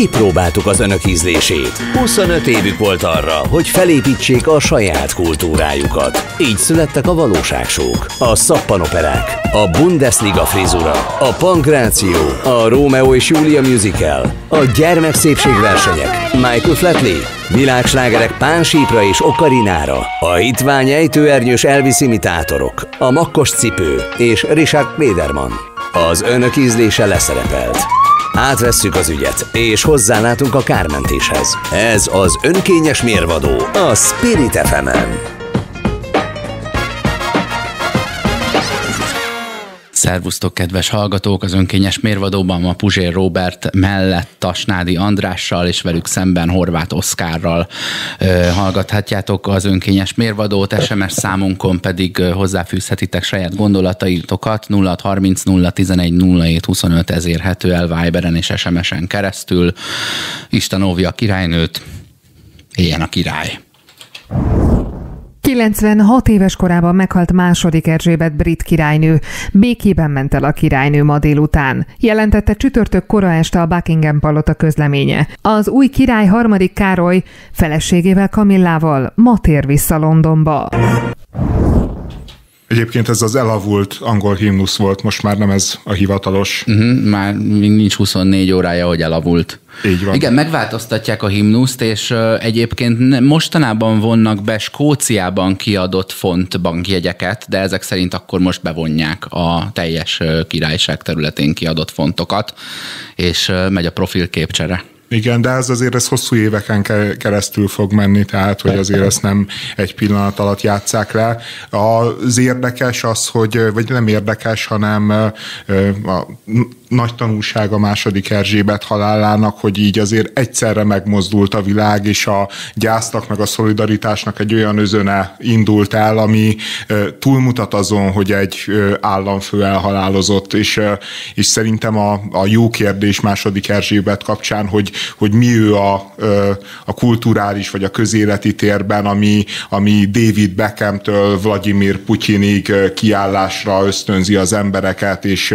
kipróbáltuk az önök ízlését. 25 évük volt arra, hogy felépítsék a saját kultúrájukat. Így születtek a valóságsók, a szappanoperák, a Bundesliga frizura, a pankráció, a Rómeó és Júlia musical, a gyermekszépségversenyek, Michael Flatley, világslágerek Pánsípra és Okarinára, a hitvány ejtőernyős Elvis imitátorok, a makkos cipő és Richard Klederman. Az önök ízlése leszerepelt. Átvesszük az ügyet, és hozzálátunk a kármentéshez. Ez az önkényes mérvadó a Spirit fm -en. Szervusztok, kedves hallgatók! Az önkényes mérvadóban ma Puzsér Robert mellett Tasnádi Andrással és velük szemben Horváth Oszkárral ö, hallgathatjátok az önkényes mérvadót, SMS számunkon pedig hozzáfűzhetitek saját gondolataitokat 0630 011 07 25 ez érhető el Viberen és SMS-en keresztül. Isten óvja a királynőt, éljen a király! 96 éves korában meghalt második Erzsébet brit királynő. Békében ment el a királynő ma délután. Jelentette csütörtök kora este a Buckingham palota közleménye. Az új király harmadik Károly feleségével Kamillával ma tér vissza Londonba. Egyébként ez az elavult angol himnusz volt, most már nem ez a hivatalos. Uh-huh, már még nincs 24 órája, hogy elavult. Így van. Igen, megváltoztatják a himnuszt, és egyébként mostanában vonnak be Skóciában kiadott font bankjegyeket, de ezek szerint akkor most bevonják a teljes királyság területén kiadott fontokat, és megy a profilképcsere. Igen, de ez azért ez hosszú éveken keresztül fog menni, tehát hogy azért ezt nem egy pillanat alatt játszák le. Az érdekes az, hogy, vagy nem érdekes, hanem a nagy tanulság a második Erzsébet halálának, hogy így azért egyszerre megmozdult a világ, és a gyásznak meg a szolidaritásnak egy olyan özöne indult el, ami túlmutat azon, hogy egy államfő elhalálozott, és, és szerintem a, a jó kérdés második Erzsébet kapcsán, hogy, hogy mi ő a, a kulturális vagy a közéleti térben, ami, ami David Beckhamtől Vladimir Putyinig kiállásra ösztönzi az embereket, és,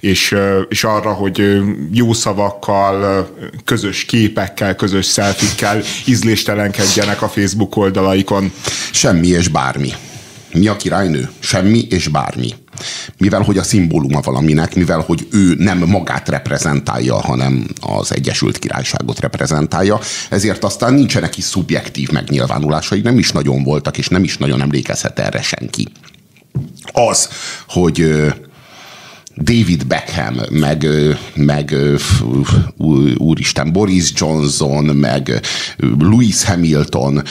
és és arra, hogy jó szavakkal, közös képekkel, közös szelfikkel ízléstelenkedjenek a Facebook oldalaikon. Semmi és bármi. Mi a királynő? Semmi és bármi. Mivel, hogy a szimbóluma valaminek, mivel, hogy ő nem magát reprezentálja, hanem az Egyesült Királyságot reprezentálja, ezért aztán nincsenek is szubjektív megnyilvánulásai, nem is nagyon voltak, és nem is nagyon emlékezhet erre senki. Az, hogy David Beckham, meg, meg úristen Boris Johnson, meg Louis Hamilton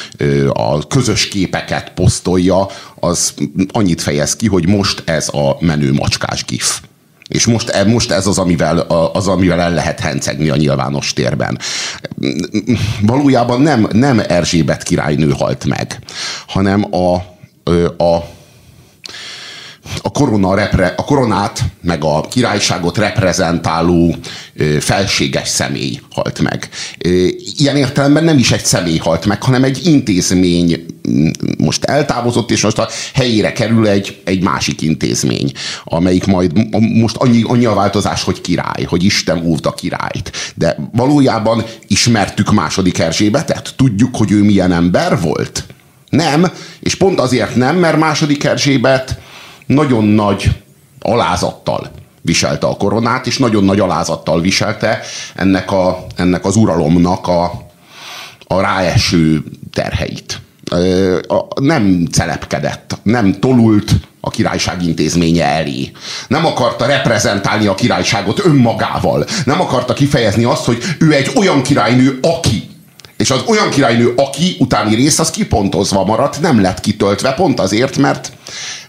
a közös képeket posztolja, az annyit fejez ki, hogy most ez a menő macskás gif. És most, e, most ez az amivel, az, amivel el lehet hencegni a nyilvános térben. Valójában nem, nem Erzsébet királynő halt meg, hanem a, a a, korona repre, a koronát, meg a királyságot reprezentáló felséges személy halt meg. Ilyen értelemben nem is egy személy halt meg, hanem egy intézmény most eltávozott, és most a helyére kerül egy, egy másik intézmény, amelyik majd most annyi, annyi a változás, hogy király, hogy Isten óvd a királyt. De valójában ismertük második Erzsébetet? Tudjuk, hogy ő milyen ember volt? Nem, és pont azért nem, mert második Erzsébet nagyon nagy alázattal viselte a koronát, és nagyon nagy alázattal viselte ennek, a, ennek az uralomnak a, a ráeső terheit. Nem celepkedett, nem tolult a királyság intézménye elé. Nem akarta reprezentálni a királyságot önmagával. Nem akarta kifejezni azt, hogy ő egy olyan királynő, aki és az olyan királynő, aki utáni rész, az kipontozva maradt, nem lett kitöltve, pont azért, mert,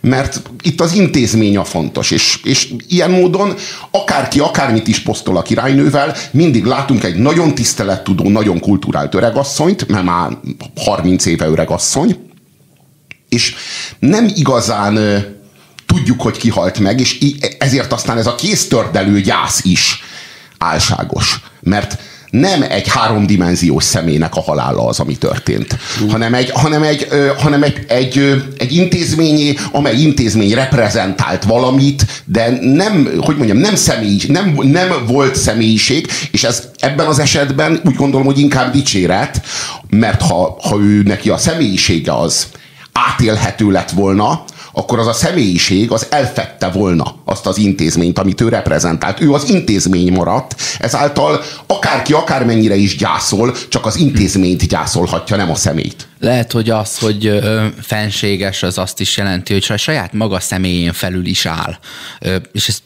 mert itt az intézmény a fontos, és, és ilyen módon akárki akármit is posztol a királynővel, mindig látunk egy nagyon tisztelettudó, nagyon kulturált öregasszonyt, mert már 30 éve öregasszony, és nem igazán tudjuk, hogy kihalt meg, és ezért aztán ez a kéztördelő gyász is álságos. Mert nem egy háromdimenziós személynek a halála az, ami történt, hanem egy, hanem egy, ö, hanem egy, egy, ö, egy intézményé, amely intézmény reprezentált valamit, de nem, hogy mondjam, nem személy, nem, nem volt személyiség, és ez ebben az esetben úgy gondolom, hogy inkább dicséret, mert ha, ha ő neki a személyisége az átélhető lett volna, akkor az a személyiség az elfette volna azt az intézményt, amit ő reprezentált. Ő az intézmény maradt, ezáltal akárki akármennyire is gyászol, csak az intézményt gyászolhatja, nem a szemét. Lehet, hogy az, hogy fenséges, az azt is jelenti, hogy a saját maga személyén felül is áll. És ez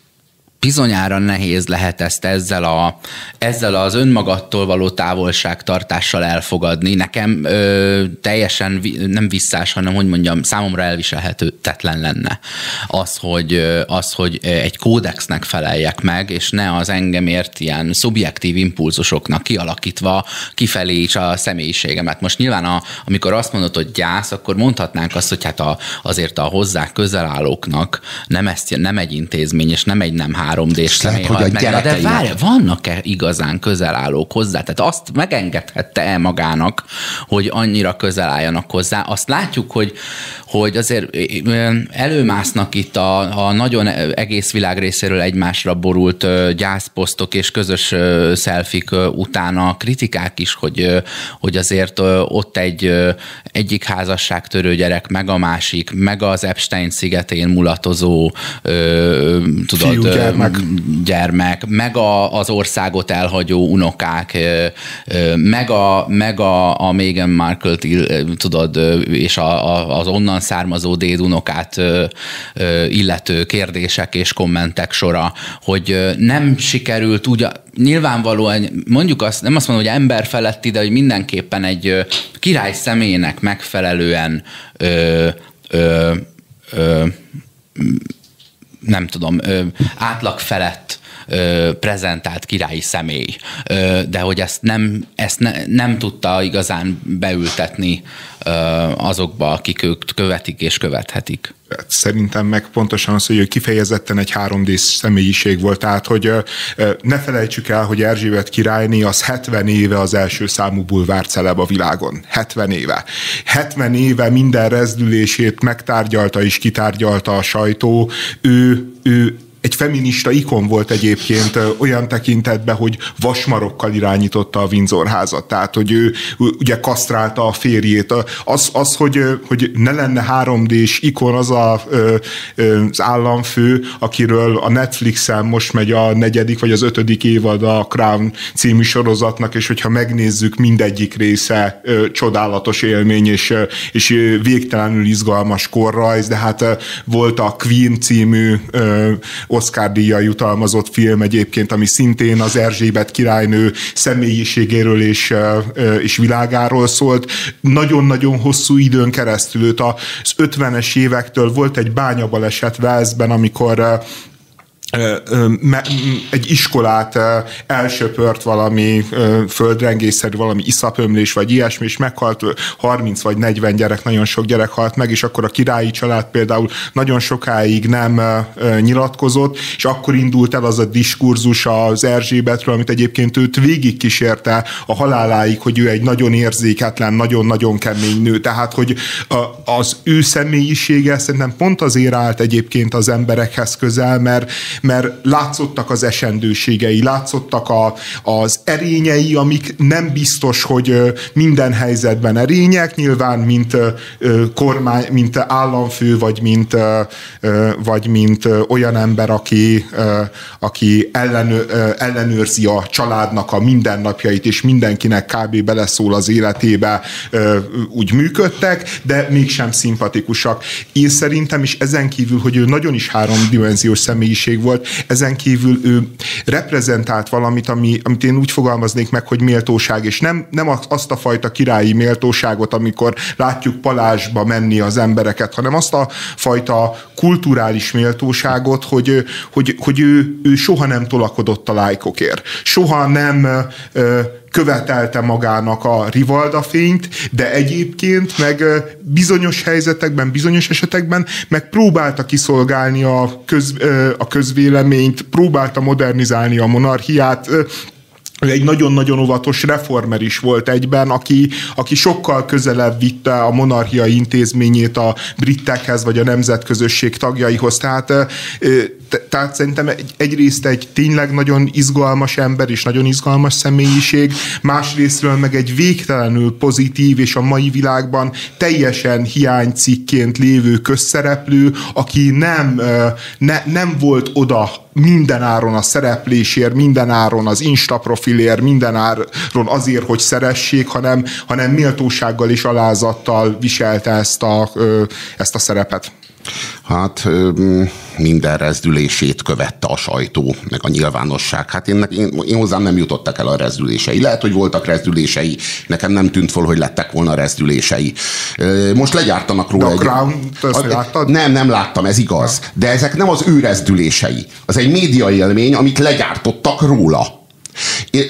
bizonyára nehéz lehet ezt ezzel, a, ezzel az önmagattól való távolságtartással elfogadni. Nekem ö, teljesen nem visszás, hanem hogy mondjam, számomra elviselhetetlen lenne az, hogy, az, hogy egy kódexnek feleljek meg, és ne az engemért ilyen szubjektív impulzusoknak kialakítva kifelé is a személyiségemet. Most nyilván, a, amikor azt mondod, hogy gyász, akkor mondhatnánk azt, hogy hát a, azért a hozzá közel állóknak nem, ezt, nem egy intézmény, és nem egy nem három 3D-s személy hogy a meg. De várj, vannak-e igazán közel állók hozzá? Tehát azt megengedhette el magának, hogy annyira közel álljanak hozzá. Azt látjuk, hogy, hogy azért előmásznak itt a, a nagyon egész világ részéről egymásra borult gyászposztok és közös szelfik utána kritikák is, hogy, hogy azért ott egy egyik házasságtörő gyerek, meg a másik, meg az Epstein szigetén mulatozó tudod, Fiú, gyermek. gyermek, meg a, az országot elhagyó unokák, meg a, meg a, a Meghan Markle-t, tudod, és a, a, az onnan származó dédunokát illető kérdések és kommentek sora, hogy nem sikerült úgy, nyilvánvalóan mondjuk azt, nem azt mondom, hogy ember feletti, de hogy mindenképpen egy király személynek megfelelően ö, ö, ö, nem tudom, átlag felett prezentált királyi személy, de hogy ezt nem, ezt ne, nem tudta igazán beültetni azokba, akik őt követik és követhetik. Hát szerintem meg pontosan az, hogy kifejezetten egy 3D személyiség volt, tehát hogy ne felejtsük el, hogy Erzsébet királyné az 70 éve az első számú bulvár celeb a világon. 70 éve. 70 éve minden rezdülését megtárgyalta és kitárgyalta a sajtó. Ő, ő egy feminista ikon volt egyébként olyan tekintetben, hogy vasmarokkal irányította a Windsor házat. Tehát, hogy ő ugye kasztrálta a férjét. Az, az hogy, hogy ne lenne 3D-s ikon, az a, az államfő, akiről a Netflixen most megy a negyedik vagy az ötödik évad a Crown című sorozatnak, és hogyha megnézzük, mindegyik része csodálatos élmény, és, és végtelenül izgalmas korrajz, de hát volt a Queen című Oscar díjjal jutalmazott film egyébként, ami szintén az Erzsébet királynő személyiségéről és, és világáról szólt. Nagyon-nagyon hosszú időn keresztül őt az 50-es évektől volt egy bányabaleset Velszben, amikor egy iskolát elsöpört valami földrengésszerű, valami iszapömlés, vagy ilyesmi, és meghalt 30 vagy 40 gyerek, nagyon sok gyerek halt meg, és akkor a királyi család például nagyon sokáig nem nyilatkozott, és akkor indult el az a diskurzus az Erzsébetről, amit egyébként őt végigkísérte a haláláig, hogy ő egy nagyon érzéketlen, nagyon-nagyon kemény nő. Tehát, hogy az ő személyisége szerintem pont azért állt egyébként az emberekhez közel, mert, mert látszottak az esendőségei, látszottak a, az erényei, amik nem biztos, hogy minden helyzetben erények, nyilván mint kormány, mint államfő, vagy mint, vagy mint olyan ember, aki, aki ellenő, ellenőrzi a családnak a mindennapjait, és mindenkinek kb. beleszól az életébe, úgy működtek, de mégsem szimpatikusak. Én szerintem is ezen kívül, hogy ő nagyon is háromdimenziós személyiség volt, volt. Ezen kívül ő reprezentált valamit, ami, amit én úgy fogalmaznék meg, hogy méltóság, és nem, nem azt a fajta királyi méltóságot, amikor látjuk palásba menni az embereket, hanem azt a fajta kulturális méltóságot, hogy, hogy, hogy ő, ő soha nem tolakodott a lájkokért. Soha nem követelte magának a Rivalda fényt, de egyébként meg bizonyos helyzetekben, bizonyos esetekben meg próbálta kiszolgálni a, köz, a közvéleményt, próbálta modernizálni a monarchiát, egy nagyon-nagyon óvatos reformer is volt egyben, aki, aki sokkal közelebb vitte a monarchia intézményét a britekhez, vagy a nemzetközösség tagjaihoz. Tehát, tehát szerintem egy, egyrészt egy tényleg nagyon izgalmas ember és nagyon izgalmas személyiség, másrésztről meg egy végtelenül pozitív és a mai világban teljesen hiánycikként lévő közszereplő, aki nem, ne, nem volt oda minden áron a szereplésért, minden áron az Insta profilért, minden áron azért, hogy szeressék, hanem, hanem méltósággal és alázattal viselte ezt a, ezt a szerepet. Hát minden rezdülését követte a sajtó, meg a nyilvánosság. Hát én, én, én hozzám nem jutottak el a rezdülései. Lehet, hogy voltak rezdülései, nekem nem tűnt fel, hogy lettek volna rezdülései. Most legyártanak róla. De a Crown, láttad? Nem, nem láttam, ez igaz. De ezek nem az ő rezdülései. Az egy média élmény, amit legyártottak róla.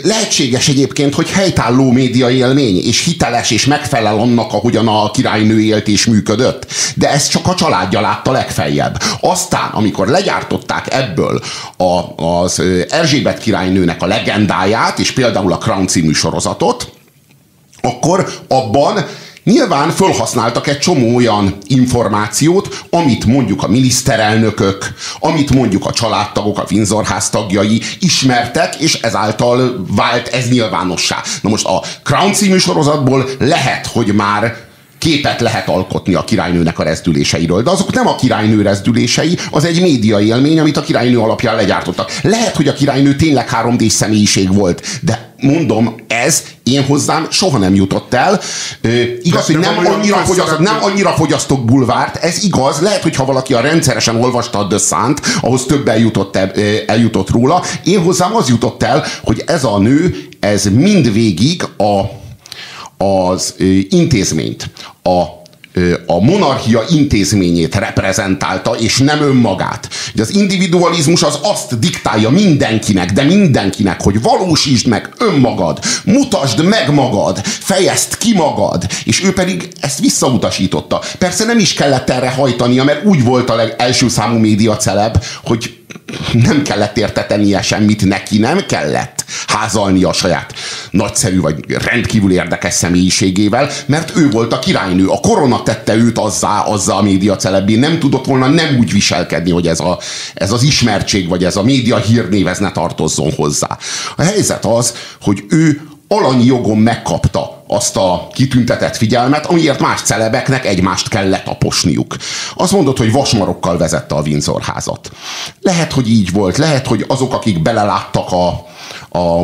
Lehetséges egyébként, hogy helytálló média élmény, és hiteles, és megfelel annak, ahogyan a királynő élt és működött. De ezt csak a családja látta legfeljebb. Aztán, amikor legyártották ebből a, az Erzsébet királynőnek a legendáját, és például a Crown című sorozatot, akkor abban Nyilván felhasználtak egy csomó olyan információt, amit mondjuk a miniszterelnökök, amit mondjuk a családtagok, a Windsor tagjai ismertek, és ezáltal vált ez nyilvánossá. Na most a Crown című sorozatból lehet, hogy már képet lehet alkotni a királynőnek a rezdüléseiről, de azok nem a királynő rezdülései, az egy média élmény, amit a királynő alapján legyártottak. Lehet, hogy a királynő tényleg 3D személyiség volt, de mondom, ez én hozzám soha nem jutott el. Ö, igaz, hogy nem annyira, fogyasztok, nem annyira fogyasztok bulvárt, ez igaz, lehet, hogy ha valaki a rendszeresen olvasta a The Sun-t, ahhoz több eljutott, eljutott róla. Én hozzám az jutott el, hogy ez a nő, ez mindvégig a az intézményt, a a monarchia intézményét reprezentálta, és nem önmagát. Ugye az individualizmus az azt diktálja mindenkinek, de mindenkinek, hogy valósítsd meg önmagad, mutasd meg magad, fejezd ki magad, és ő pedig ezt visszautasította. Persze nem is kellett erre hajtania, mert úgy volt a legelső számú média celeb, hogy nem kellett értetenie semmit, neki nem kellett házalni a saját nagyszerű vagy rendkívül érdekes személyiségével, mert ő volt a királynő. A korona tette őt azzá, azzá a média celebbi. Nem tudott volna nem úgy viselkedni, hogy ez, a, ez az ismertség, vagy ez a média hírnév, ez ne tartozzon hozzá. A helyzet az, hogy ő alanyi jogon megkapta azt a kitüntetett figyelmet, amiért más celebeknek egymást kell letaposniuk. Azt mondod, hogy vasmarokkal vezette a Windsor házat. Lehet, hogy így volt, lehet, hogy azok, akik beleláttak a, a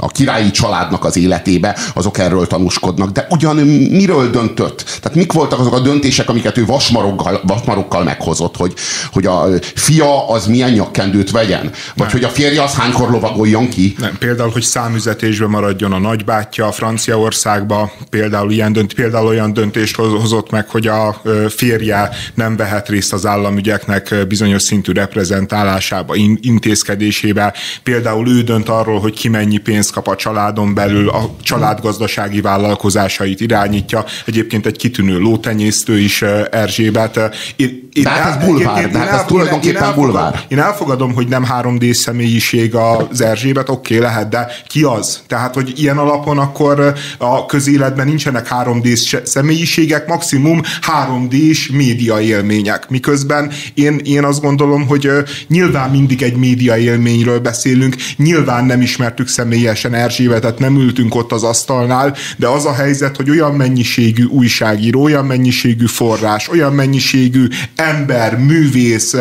a királyi családnak az életébe, azok erről tanúskodnak. De ugyan miről döntött? Tehát mik voltak azok a döntések, amiket ő vasmarokkal, vasmarokkal meghozott, hogy, hogy a fia az milyen nyakkendőt vegyen? Vagy Nem. hogy a férje az hánykor lovagoljon ki? Nem, például, hogy számüzetésbe maradjon a nagybátyja a Franciaországba, például, ilyen dönt, például olyan döntést hozott meg, hogy a férje nem vehet részt az államügyeknek bizonyos szintű reprezentálásába, intézkedésébe. Például ő dönt arról, hogy ki mennyi pénzt pénzt kap a családon belül, a családgazdasági vállalkozásait irányítja. Egyébként egy kitűnő lótenyésztő is Erzsébet. Én, én hát ez bulvár, de hát ez tulajdonképpen bulvár. Én elfogadom, hogy nem 3D személyiség az Erzsébet, oké, okay, lehet, de ki az? Tehát, hogy ilyen alapon akkor a közéletben nincsenek 3D személyiségek, maximum 3D-s média élmények. Miközben én, én azt gondolom, hogy nyilván mindig egy média élményről beszélünk, nyilván nem ismertük személyes teljesen Erzsébetet, nem ültünk ott az asztalnál, de az a helyzet, hogy olyan mennyiségű újságíró, olyan mennyiségű forrás, olyan mennyiségű ember, művész,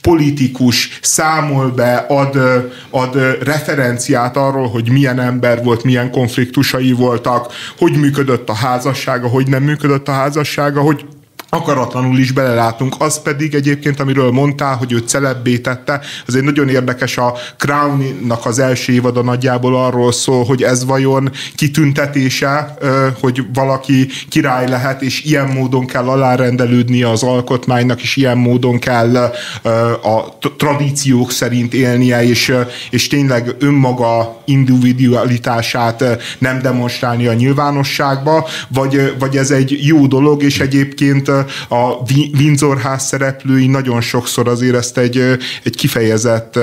politikus számol be, ad, ad referenciát arról, hogy milyen ember volt, milyen konfliktusai voltak, hogy működött a házassága, hogy nem működött a házassága, hogy akaratlanul is belelátunk. Az pedig egyébként, amiről mondtál, hogy ő celebbé tette, az egy nagyon érdekes a Crown-nak az első évada nagyjából arról szól, hogy ez vajon kitüntetése, hogy valaki király lehet, és ilyen módon kell alárendelődnie az alkotmánynak, és ilyen módon kell a tradíciók szerint élnie, és, és tényleg önmaga individualitását nem demonstrálni a nyilvánosságba, vagy, vagy ez egy jó dolog, és egyébként a Windsor ház szereplői nagyon sokszor azért ezt egy, egy kifejezett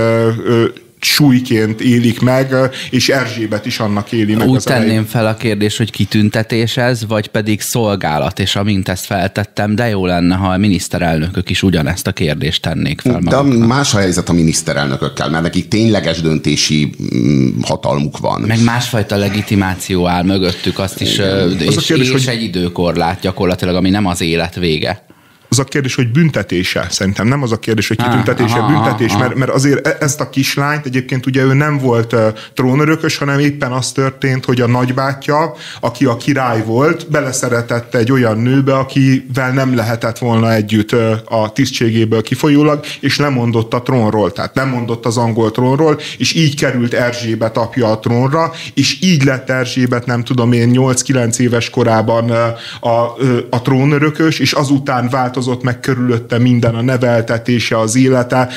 súlyként élik meg, és Erzsébet is annak éli meg. Úgy az tenném elején. fel a kérdés, hogy kitüntetés ez, vagy pedig szolgálat, és amint ezt feltettem, de jó lenne, ha a miniszterelnökök is ugyanezt a kérdést tennék fel De maguknak. más a helyzet a miniszterelnökökkel, mert nekik tényleges döntési mm, hatalmuk van. Meg másfajta legitimáció áll mögöttük, azt is, ö, Az a és, kérdés, és hogy- egy időkorlát gyakorlatilag, ami nem az élet vége. Az a kérdés, hogy büntetése, szerintem. Nem az a kérdés, hogy kitüntetése, büntetés, mert, mert azért e- ezt a kislányt egyébként ugye ő nem volt uh, trónörökös, hanem éppen az történt, hogy a nagybátyja, aki a király volt, beleszeretett egy olyan nőbe, akivel nem lehetett volna együtt uh, a tisztségéből kifolyólag, és lemondott a trónról, tehát lemondott az angol trónról, és így került Erzsébet apja a trónra, és így lett Erzsébet, nem tudom én, 8-9 éves korában uh, a, a trónörökös, és azután változott meg körülötte minden, a neveltetése, az élete.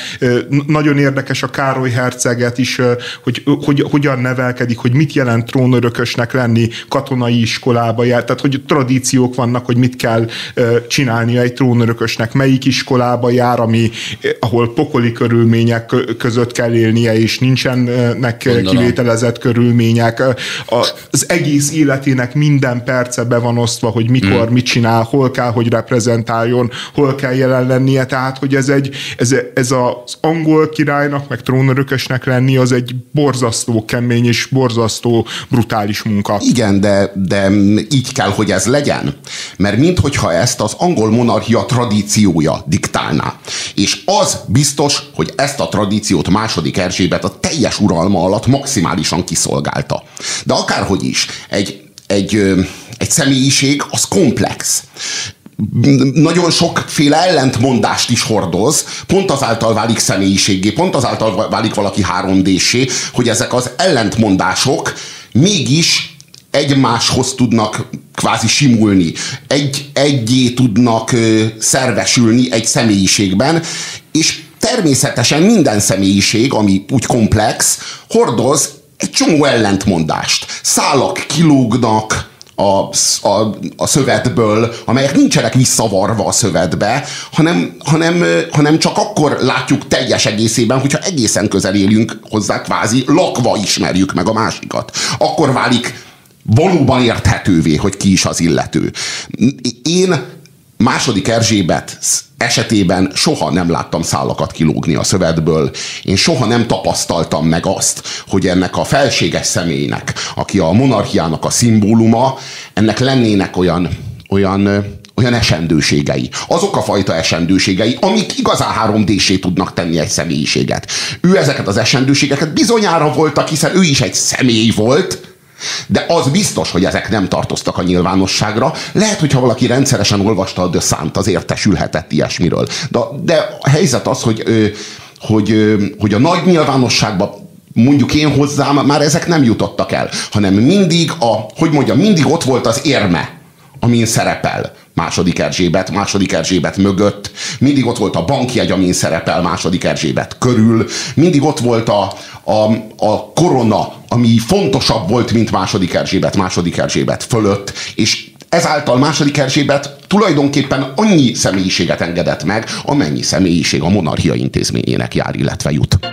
Nagyon érdekes a Károly herceget is, hogy, hogy hogyan nevelkedik, hogy mit jelent trónörökösnek lenni, katonai iskolába jár, tehát hogy tradíciók vannak, hogy mit kell csinálnia egy trónörökösnek, melyik iskolába jár, ami, ahol pokoli körülmények kö- között kell élnie, és nincsenek Gondolom. kivételezett körülmények. Az egész életének minden perce be van osztva, hogy mikor, mit csinál, hol kell, hogy reprezentáljon, hol kell jelen lennie, tehát hogy ez, egy, ez, ez az angol királynak, meg trónörökösnek lenni, az egy borzasztó kemény és borzasztó brutális munka. Igen, de, de így kell, hogy ez legyen. Mert minthogyha ezt az angol monarchia tradíciója diktálná. És az biztos, hogy ezt a tradíciót második Erzsébet a teljes uralma alatt maximálisan kiszolgálta. De akárhogy is, egy, egy, egy személyiség az komplex nagyon sokféle ellentmondást is hordoz, pont azáltal válik személyiségé, pont azáltal válik valaki 3 d hogy ezek az ellentmondások mégis egymáshoz tudnak kvázi simulni, egy, egyé tudnak ö, szervesülni egy személyiségben, és természetesen minden személyiség, ami úgy komplex, hordoz egy csomó ellentmondást. Szálak kilógnak, a, a, a szövetből, amelyek nincsenek visszavarva a szövetbe, hanem, hanem, hanem csak akkor látjuk teljes egészében, hogyha egészen közel élünk hozzá, kvázi lakva ismerjük meg a másikat. Akkor válik valóban érthetővé, hogy ki is az illető. Én második Erzsébet esetében soha nem láttam szálakat kilógni a szövetből. Én soha nem tapasztaltam meg azt, hogy ennek a felséges személynek, aki a monarchiának a szimbóluma, ennek lennének olyan, olyan olyan esendőségei. Azok a fajta esendőségei, amik igazán 3 d tudnak tenni egy személyiséget. Ő ezeket az esendőségeket bizonyára voltak, hiszen ő is egy személy volt, de az biztos, hogy ezek nem tartoztak a nyilvánosságra. Lehet, hogyha valaki rendszeresen olvasta a Sun-t, az értesülhetett ilyesmiről. De, de a helyzet az, hogy, hogy, hogy a nagy nyilvánosságban mondjuk én hozzám már ezek nem jutottak el, hanem mindig a, hogy mondjam, mindig ott volt az érme, amin szerepel második Erzsébet, második Erzsébet mögött, mindig ott volt a bankjegy, amin szerepel második Erzsébet körül, mindig ott volt a, a, a korona, ami fontosabb volt, mint második Erzsébet, második Erzsébet fölött, és ezáltal második Erzsébet tulajdonképpen annyi személyiséget engedett meg, amennyi személyiség a monarchia intézményének jár, illetve jut.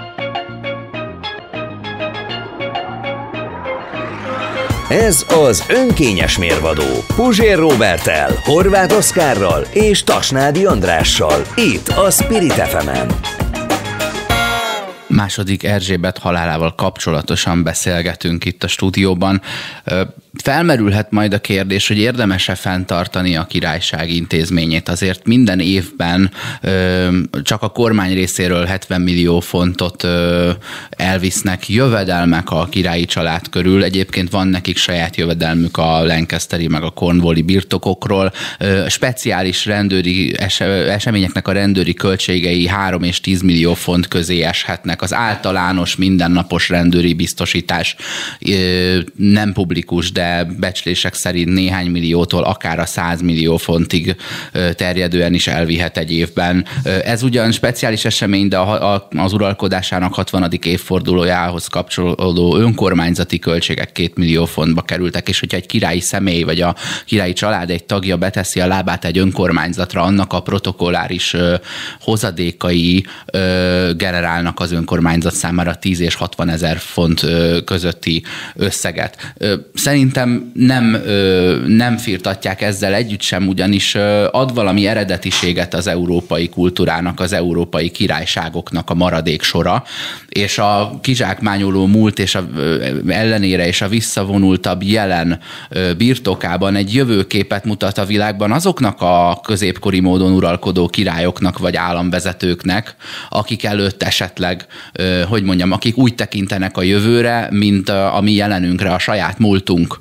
Ez az önkényes mérvadó Puzsér Robertel, Horváth Oszkárral és Tasnádi Andrással. Itt a Spirit fm második Erzsébet halálával kapcsolatosan beszélgetünk itt a stúdióban. Felmerülhet majd a kérdés, hogy érdemes-e fenntartani a királyság intézményét. Azért minden évben ö, csak a kormány részéről 70 millió fontot ö, elvisznek jövedelmek a királyi család körül. Egyébként van nekik saját jövedelmük a Lancasteri meg a Cornwalli birtokokról. Ö, Speciális rendőri es- eseményeknek a rendőri költségei 3 és 10 millió font közé eshetnek. Az általános mindennapos rendőri biztosítás ö, nem publikus, de de becslések szerint néhány milliótól akár a 100 millió fontig terjedően is elvihet egy évben. Ez ugyan speciális esemény, de az uralkodásának 60. évfordulójához kapcsolódó önkormányzati költségek 2 millió fontba kerültek, és hogyha egy királyi személy vagy a királyi család egy tagja beteszi a lábát egy önkormányzatra, annak a protokolláris hozadékai generálnak az önkormányzat számára 10 és 60 ezer font közötti összeget. Szerintem nem, nem firtatják ezzel együtt sem, ugyanis ad valami eredetiséget az európai kultúrának, az európai királyságoknak a maradék sora, és a kizsákmányoló múlt és a ellenére és a visszavonultabb jelen birtokában egy jövőképet mutat a világban azoknak a középkori módon uralkodó királyoknak vagy államvezetőknek, akik előtt esetleg, hogy mondjam, akik úgy tekintenek a jövőre, mint a mi jelenünkre, a saját múltunk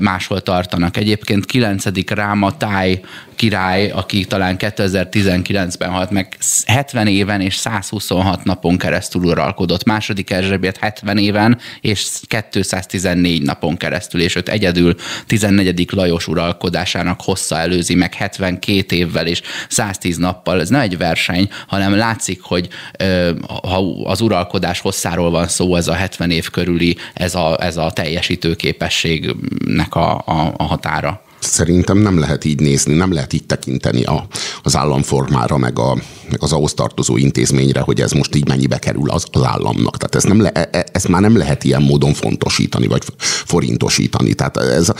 máshol tartanak. Egyébként 9. Ráma Táj király, aki talán 2019-ben halt meg, 70 éven és 126 napon keresztül uralkodott. Második Erzsébet 70 éven és 214 napon keresztül, és őt egyedül 14. Lajos uralkodásának hossza előzi meg 72 évvel és 110 nappal. Ez nem egy verseny, hanem látszik, hogy ha az uralkodás hosszáról van szó, ez a 70 év körüli, ez a, ez a teljesítőképességnek a, a, a határa. Szerintem nem lehet így nézni, nem lehet így tekinteni a, az államformára, meg, a, az ahhoz tartozó intézményre, hogy ez most így mennyibe kerül az, az államnak. Tehát ezt, nem le, e, e, ezt már nem lehet ilyen módon fontosítani, vagy forintosítani. Tehát ez,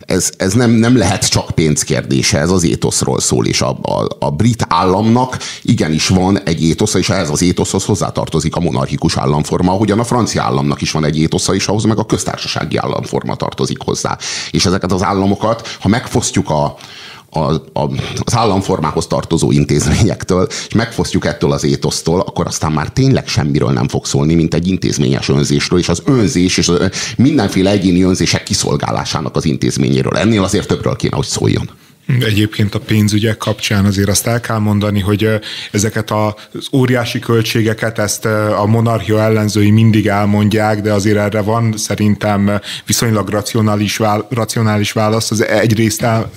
ez, ez nem, nem lehet csak pénzkérdése, ez az étoszról szól, és a, a, a brit államnak igenis van egy étosza, és ehhez az étoszhoz hozzátartozik a monarchikus államforma, ahogyan a francia államnak is van egy étosza, és ahhoz meg a köztársasági államforma tartozik hozzá. És ezeket az államokat, ha megfosztjuk a, a, a, az államformához tartozó intézményektől, és megfosztjuk ettől az étosztól, akkor aztán már tényleg semmiről nem fog szólni, mint egy intézményes önzésről, és az önzés és az mindenféle egyéni önzések kiszolgálásának az intézményéről. Ennél azért többről kéne, hogy szóljon. Egyébként a pénzügyek kapcsán azért azt el kell mondani, hogy ezeket az óriási költségeket ezt a monarchia ellenzői mindig elmondják, de azért erre van szerintem viszonylag racionális, racionális válasz. Az egyrészt el,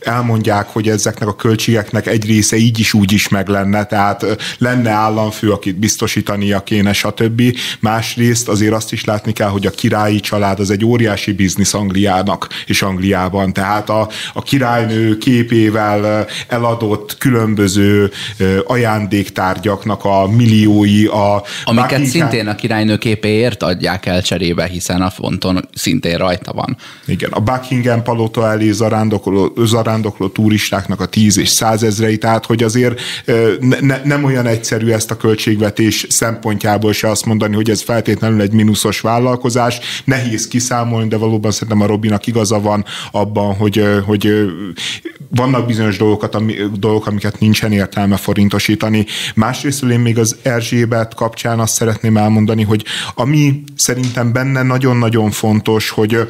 elmondják, hogy ezeknek a költségeknek egy része így is úgy is meg lenne, tehát lenne államfő, akit biztosítania kéne, stb. Másrészt azért azt is látni kell, hogy a királyi család az egy óriási biznisz Angliának és Angliában. Tehát a, a király királynő képével eladott különböző ajándéktárgyaknak a milliói, a Amiket Buckingham... szintén a királynő képéért adják el cserébe, hiszen a fonton szintén rajta van. Igen, a Buckingham palota elé zarándokló, zarándokló turistáknak a tíz és százezrei, tehát hogy azért ne, ne, nem olyan egyszerű ezt a költségvetés szempontjából se azt mondani, hogy ez feltétlenül egy mínuszos vállalkozás, nehéz kiszámolni, de valóban szerintem a Robinak igaza van abban, hogy, hogy vannak bizonyos dolgokat, ami, dolgok, amiket nincsen értelme forintosítani. Másrészt én még az Erzsébet kapcsán azt szeretném elmondani, hogy ami szerintem benne nagyon-nagyon fontos, hogy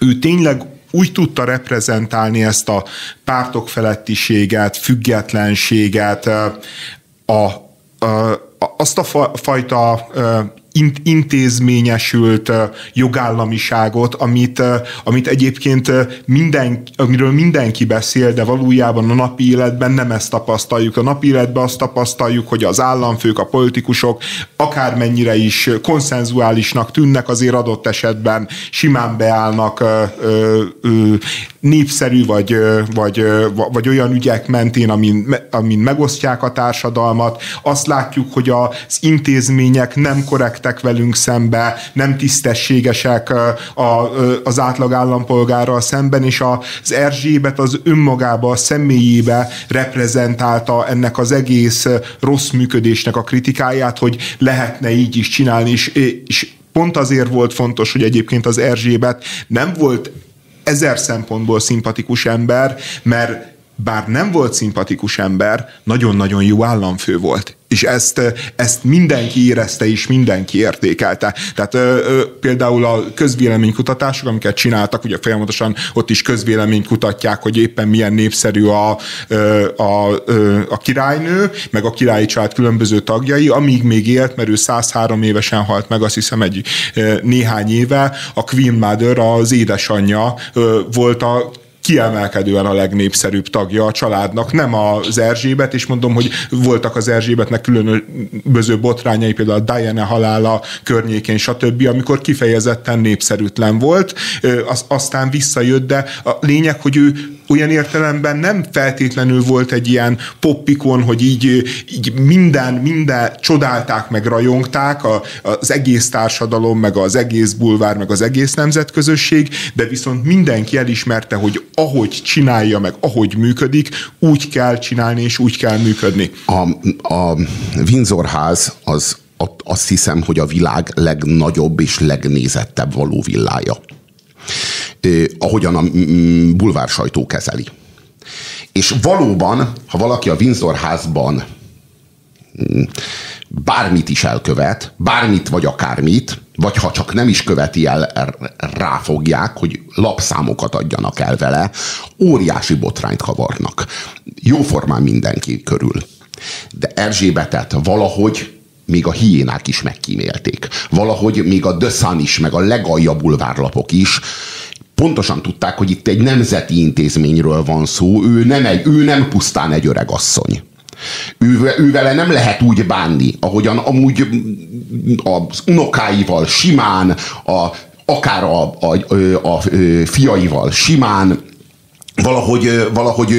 ő tényleg úgy tudta reprezentálni ezt a pártok felettiséget, függetlenséget, a, a, azt a fajta intézményesült jogállamiságot, amit, amit egyébként minden, amiről mindenki beszél, de valójában a napi életben nem ezt tapasztaljuk. A napi életben azt tapasztaljuk, hogy az államfők, a politikusok akármennyire is konszenzuálisnak tűnnek, azért adott esetben simán beállnak népszerű vagy, vagy, vagy olyan ügyek mentén, amin, amin megosztják a társadalmat. Azt látjuk, hogy az intézmények nem korrektek velünk szembe, nem tisztességesek a, az átlag állampolgárral szemben, és az Erzsébet az önmagába, a személyébe reprezentálta ennek az egész rossz működésnek a kritikáját, hogy lehetne így is csinálni, és, és pont azért volt fontos, hogy egyébként az Erzsébet nem volt ezer szempontból szimpatikus ember, mert bár nem volt szimpatikus ember, nagyon-nagyon jó államfő volt és ezt, ezt mindenki érezte és mindenki értékelte. Tehát ö, ö, például a közvéleménykutatások, amiket csináltak, ugye folyamatosan ott is közvélemény kutatják, hogy éppen milyen népszerű a, a, a, a királynő, meg a királyi család különböző tagjai, amíg még élt, mert ő 103 évesen halt meg, azt hiszem egy néhány éve, a Queen Mother, az édesanyja volt a kiemelkedően a legnépszerűbb tagja a családnak, nem az Erzsébet, és mondom, hogy voltak az Erzsébetnek különböző botrányai, például a Diana halála környékén, stb., amikor kifejezetten népszerűtlen volt, aztán visszajött, de a lényeg, hogy ő olyan értelemben nem feltétlenül volt egy ilyen poppikon, hogy így, így minden, minden csodálták, meg rajongták a, az egész társadalom, meg az egész bulvár, meg az egész nemzetközösség, de viszont mindenki elismerte, hogy ahogy csinálja, meg ahogy működik, úgy kell csinálni, és úgy kell működni. A, a Windsor ház az azt hiszem, hogy a világ legnagyobb és legnézettebb való villája ahogyan a bulvár sajtó kezeli. És valóban, ha valaki a Windsor házban bármit is elkövet, bármit vagy akármit, vagy ha csak nem is követi el, ráfogják, hogy lapszámokat adjanak el vele, óriási botrányt kavarnak. Jóformán mindenki körül. De Erzsébetet valahogy még a hiénák is megkímélték. Valahogy még a The Sun is, meg a legaljabb bulvárlapok is pontosan tudták, hogy itt egy nemzeti intézményről van szó, ő nem, egy, ő nem pusztán egy öreg asszony. Ő, vele nem lehet úgy bánni, ahogyan amúgy az unokáival simán, a, akár a, a, a, a fiaival simán, valahogy, valahogy,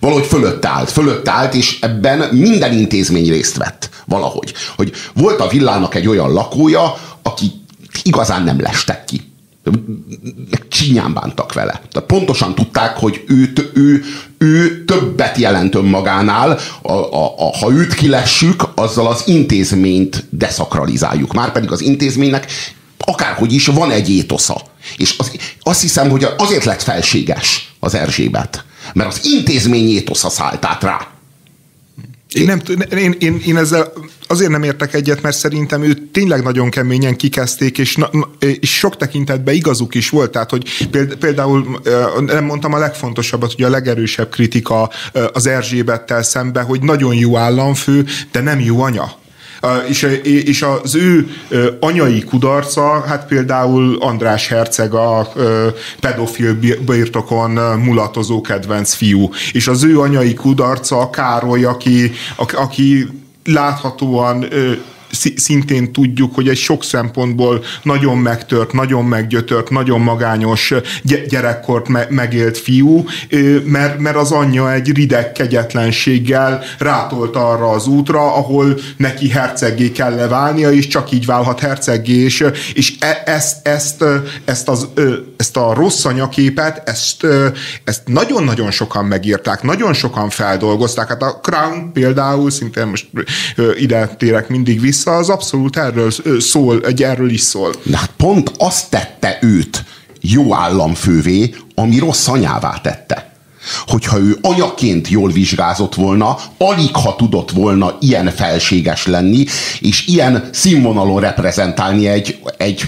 valahogy fölött állt, fölött állt, és ebben minden intézmény részt vett valahogy. Hogy volt a villának egy olyan lakója, aki igazán nem lestek ki csínyán bántak vele. Tehát pontosan tudták, hogy ő, ő, ő többet jelent önmagánál, a, a, a, ha őt kilessük, azzal az intézményt deszakralizáljuk. Márpedig az intézménynek akárhogy is van egy étosza. És az, azt hiszem, hogy azért lett felséges az Erzsébet, mert az intézmény étosza szállt át rá. Én, nem, én, én, én ezzel azért nem értek egyet, mert szerintem ő tényleg nagyon keményen kikezdték, és, na, és sok tekintetben igazuk is volt. Tehát, hogy például nem mondtam a legfontosabbat, hogy a legerősebb kritika az Erzsébettel szembe, hogy nagyon jó államfő, de nem jó anya és, és az ő anyai kudarca, hát például András Herceg a pedofil birtokon mulatozó kedvenc fiú, és az ő anyai kudarca Károly, aki, aki láthatóan szintén tudjuk, hogy egy sok szempontból nagyon megtört, nagyon meggyötört, nagyon magányos gyerekkort megélt fiú, mert, mert az anyja egy rideg kegyetlenséggel rátolt arra az útra, ahol neki herceggé kell leválnia, és csak így válhat herceggé, és, és e, ezt, ezt, ezt, az, ezt a rossz anyaképet, ezt, ezt nagyon-nagyon sokan megírták, nagyon sokan feldolgozták. Hát a Crown például, szintén most ide térek mindig vissza, vissza, az abszolút erről szól, egy erről is szól. De hát pont azt tette őt jó államfővé, ami rossz anyává tette hogyha ő anyaként jól vizsgázott volna, alig ha tudott volna ilyen felséges lenni, és ilyen színvonalon reprezentálni egy, egy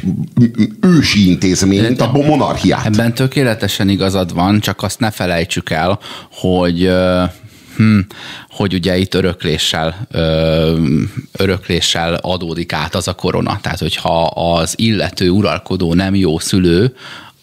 ősi intézményt, a monarchiát. Ebben tökéletesen igazad van, csak azt ne felejtsük el, hogy hm, hogy ugye itt örökléssel, ö, örökléssel adódik át az a korona. Tehát, hogyha az illető uralkodó nem jó szülő,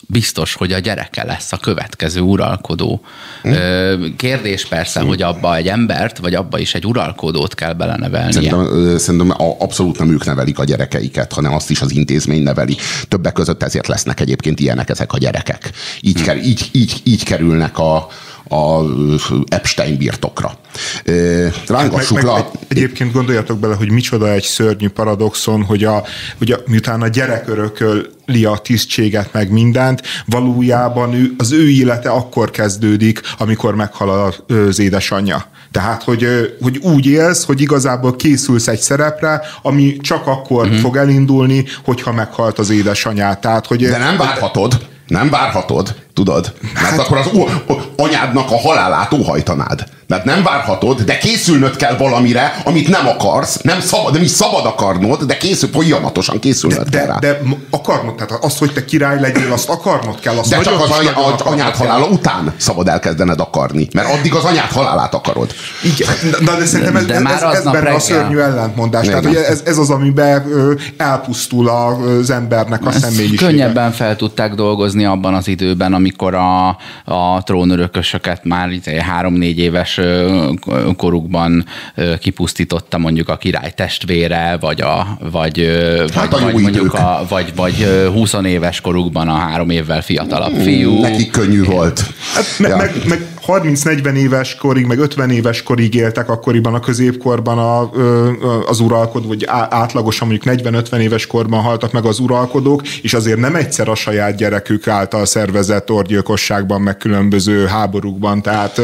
biztos, hogy a gyereke lesz a következő uralkodó. Hmm. Kérdés persze, hmm. hogy abba egy embert, vagy abba is egy uralkodót kell belenevelni. Szerintem, szerintem abszolút nem ők nevelik a gyerekeiket, hanem azt is az intézmény neveli. Többek között ezért lesznek egyébként ilyenek ezek a gyerekek. Így, hmm. ker, így, így, így kerülnek a, a Epstein birtokra. Rángassuk hát meg, meg, le. Egyébként gondoljatok bele, hogy micsoda egy szörnyű paradoxon, hogy, a, hogy a, miután a gyerek örököli a tisztséget, meg mindent, valójában ő, az ő élete akkor kezdődik, amikor meghal az édesanyja. Tehát, hogy, hogy úgy élsz, hogy igazából készülsz egy szerepre, ami csak akkor uh-huh. fog elindulni, hogyha meghalt az édesanyát. Tehát, hogy, De nem várhatod. Nem várhatod. Tudod? Mert hát, akkor az anyádnak a halálát óhajtanád. Mert nem várhatod, de készülnöd kell valamire, amit nem akarsz, nem szabad, nem is szabad akarnod, de készül, folyamatosan készülnöd de, kell rá. De, de akarnod, tehát azt, hogy te király legyél, azt akarnod kell. Azt de csak az anya, az anyád halála után szabad elkezdened akarni, mert addig az anyád halálát akarod. Igen, de, de szerintem ez, de ez, ez, ez benne a szörnyű ellentmondás. Tehát ugye ez, ez az, amiben elpusztul az embernek a személyisége. Könnyebben fel tudták dolgozni abban az időben, amikor a, a trónörökösöket már három-négy éves korukban kipusztította mondjuk a király testvére, vagy, a, vagy, hát vagy, vagy mondjuk a, vagy, vagy 20 éves korukban a három évvel fiatalabb fiú. Nekik könnyű volt. Hát, me, ja. meg, meg 30-40 éves korig, meg 50 éves korig éltek akkoriban a középkorban a, az uralkodó, vagy átlagosan mondjuk 40-50 éves korban haltak meg az uralkodók, és azért nem egyszer a saját gyerekük által szervezett orgyilkosságban, meg különböző háborúkban, tehát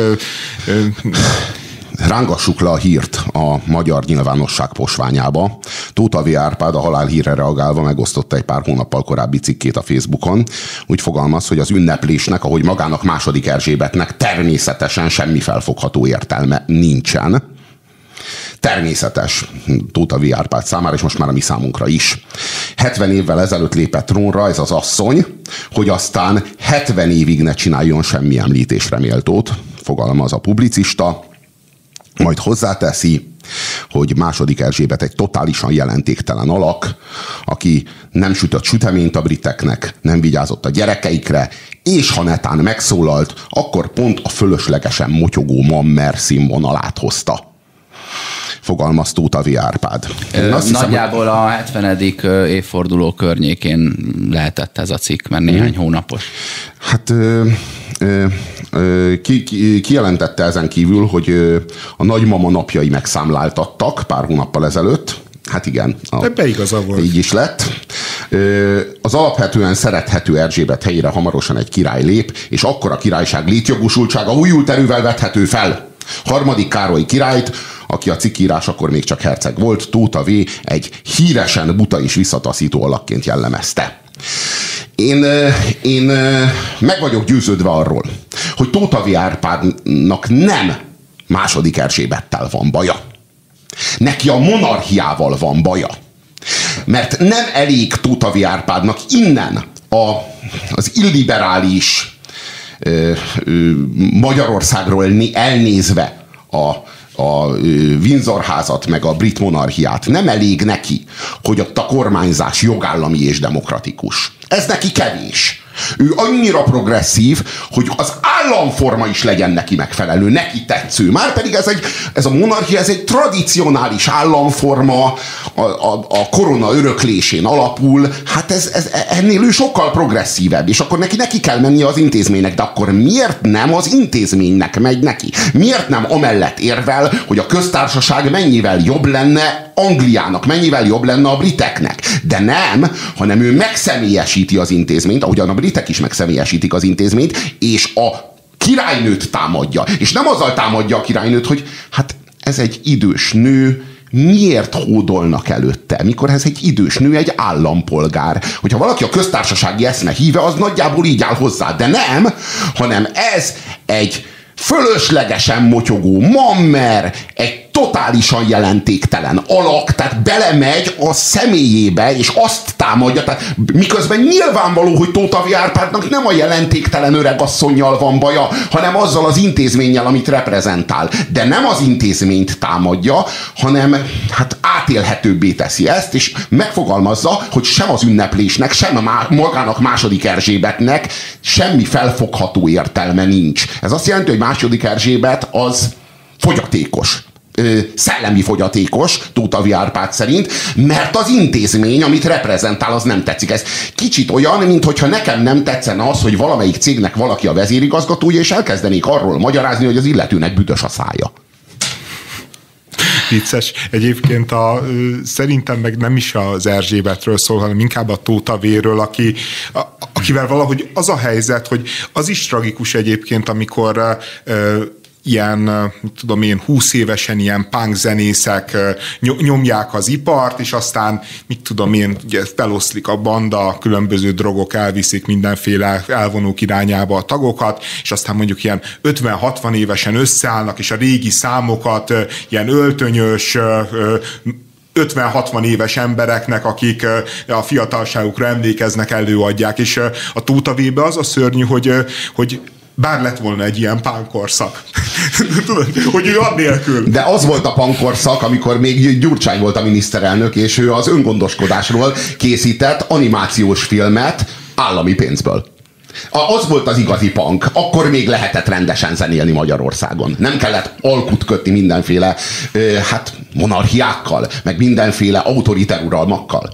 Rángassuk le a hírt a magyar nyilvánosság posványába. Tóta V. Árpád a halálhírre reagálva megosztotta egy pár hónappal korábbi cikkét a Facebookon. Úgy fogalmaz, hogy az ünneplésnek, ahogy magának második Erzsébetnek természetesen semmi felfogható értelme nincsen. Természetes Tóta V. Árpád számára, és most már a mi számunkra is. 70 évvel ezelőtt lépett trónra ez az asszony, hogy aztán 70 évig ne csináljon semmi említésre méltót, fogalmaz a publicista majd hozzáteszi, hogy második Erzsébet egy totálisan jelentéktelen alak, aki nem sütött süteményt a briteknek, nem vigyázott a gyerekeikre, és ha netán megszólalt, akkor pont a fölöslegesen motyogó mammer színvonalát hozta fogalmaz Tóta. Árpád. Nagyjából hiszem, a 70. évforduló környékén lehetett ez a cikk, mert néhány hmm. hónapos. Hát ki, ki, kijelentette ezen kívül, hogy a nagymama napjai megszámláltattak pár hónappal ezelőtt. Hát igen. A, Ebbe igaza volt. Így is lett. Az alapvetően szerethető Erzsébet helyére hamarosan egy király lép, és akkor a királyság létjogosultsága újult erővel vethető fel. Harmadik Károly királyt, aki a cikkírás akkor még csak herceg volt, Tóta V. egy híresen buta és visszataszító alakként jellemezte. Én, én meg vagyok győződve arról, hogy Tóta Árpádnak nem második Erzsébettel van baja. Neki a monarchiával van baja. Mert nem elég Tóta Árpádnak innen a, az illiberális ö, ö, Magyarországról elnézve a, a Windsor házat, meg a brit monarchiát. Nem elég neki, hogy ott a kormányzás jogállami és demokratikus. Ez neki kevés. Ő annyira progresszív, hogy az államforma is legyen neki megfelelő, neki tetsző. Márpedig ez, egy, ez a monarchia, ez egy tradicionális államforma, a, a, a korona öröklésén alapul, hát ez, ez, ennél ő sokkal progresszívebb, és akkor neki neki kell mennie az intézménynek, de akkor miért nem az intézménynek megy neki? Miért nem amellett érvel, hogy a köztársaság mennyivel jobb lenne Angliának, mennyivel jobb lenne a briteknek? De nem, hanem ő megszemélyesíti az intézményt, ahogyan a brit britek is megszemélyesítik az intézményt, és a királynőt támadja. És nem azzal támadja a királynőt, hogy hát ez egy idős nő, miért hódolnak előtte, mikor ez egy idős nő, egy állampolgár. Hogyha valaki a köztársasági eszme híve, az nagyjából így áll hozzá, de nem, hanem ez egy fölöslegesen motyogó mammer, egy totálisan jelentéktelen alak, tehát belemegy a személyébe, és azt támadja, tehát miközben nyilvánvaló, hogy Tóta Árpádnak nem a jelentéktelen öregasszonyjal van baja, hanem azzal az intézménnyel, amit reprezentál. De nem az intézményt támadja, hanem hát átélhetőbbé teszi ezt, és megfogalmazza, hogy sem az ünneplésnek, sem a magának második Erzsébetnek semmi felfogható értelme nincs. Ez azt jelenti, hogy második Erzsébet az fogyatékos szellemi fogyatékos, Tóta Árpád szerint, mert az intézmény, amit reprezentál, az nem tetszik. Ez kicsit olyan, mintha nekem nem tetszene az, hogy valamelyik cégnek valaki a vezérigazgatója, és elkezdenék arról magyarázni, hogy az illetőnek büdös a szája vicces. Egyébként a, szerintem meg nem is az Erzsébetről szól, hanem inkább a Tóta Véről, aki, a, akivel valahogy az a helyzet, hogy az is tragikus egyébként, amikor ilyen, tudom én, 20 évesen ilyen punk zenészek nyomják az ipart, és aztán, mit tudom én, ugye feloszlik a banda, különböző drogok elviszik mindenféle elvonók irányába a tagokat, és aztán mondjuk ilyen 50-60 évesen összeállnak, és a régi számokat ilyen öltönyös, 50-60 éves embereknek, akik a fiatalságukra emlékeznek, előadják, és a Tóta az a szörnyű, hogy, hogy bár lett volna egy ilyen pánkorszak. Tudod, hogy ő ad nélkül. De az volt a pánkorszak, amikor még Gyurcsány volt a miniszterelnök, és ő az öngondoskodásról készített animációs filmet állami pénzből. Az volt az igazi punk. Akkor még lehetett rendesen zenélni Magyarországon. Nem kellett alkut kötni mindenféle hát monarchiákkal, meg mindenféle autoriter uralmakkal.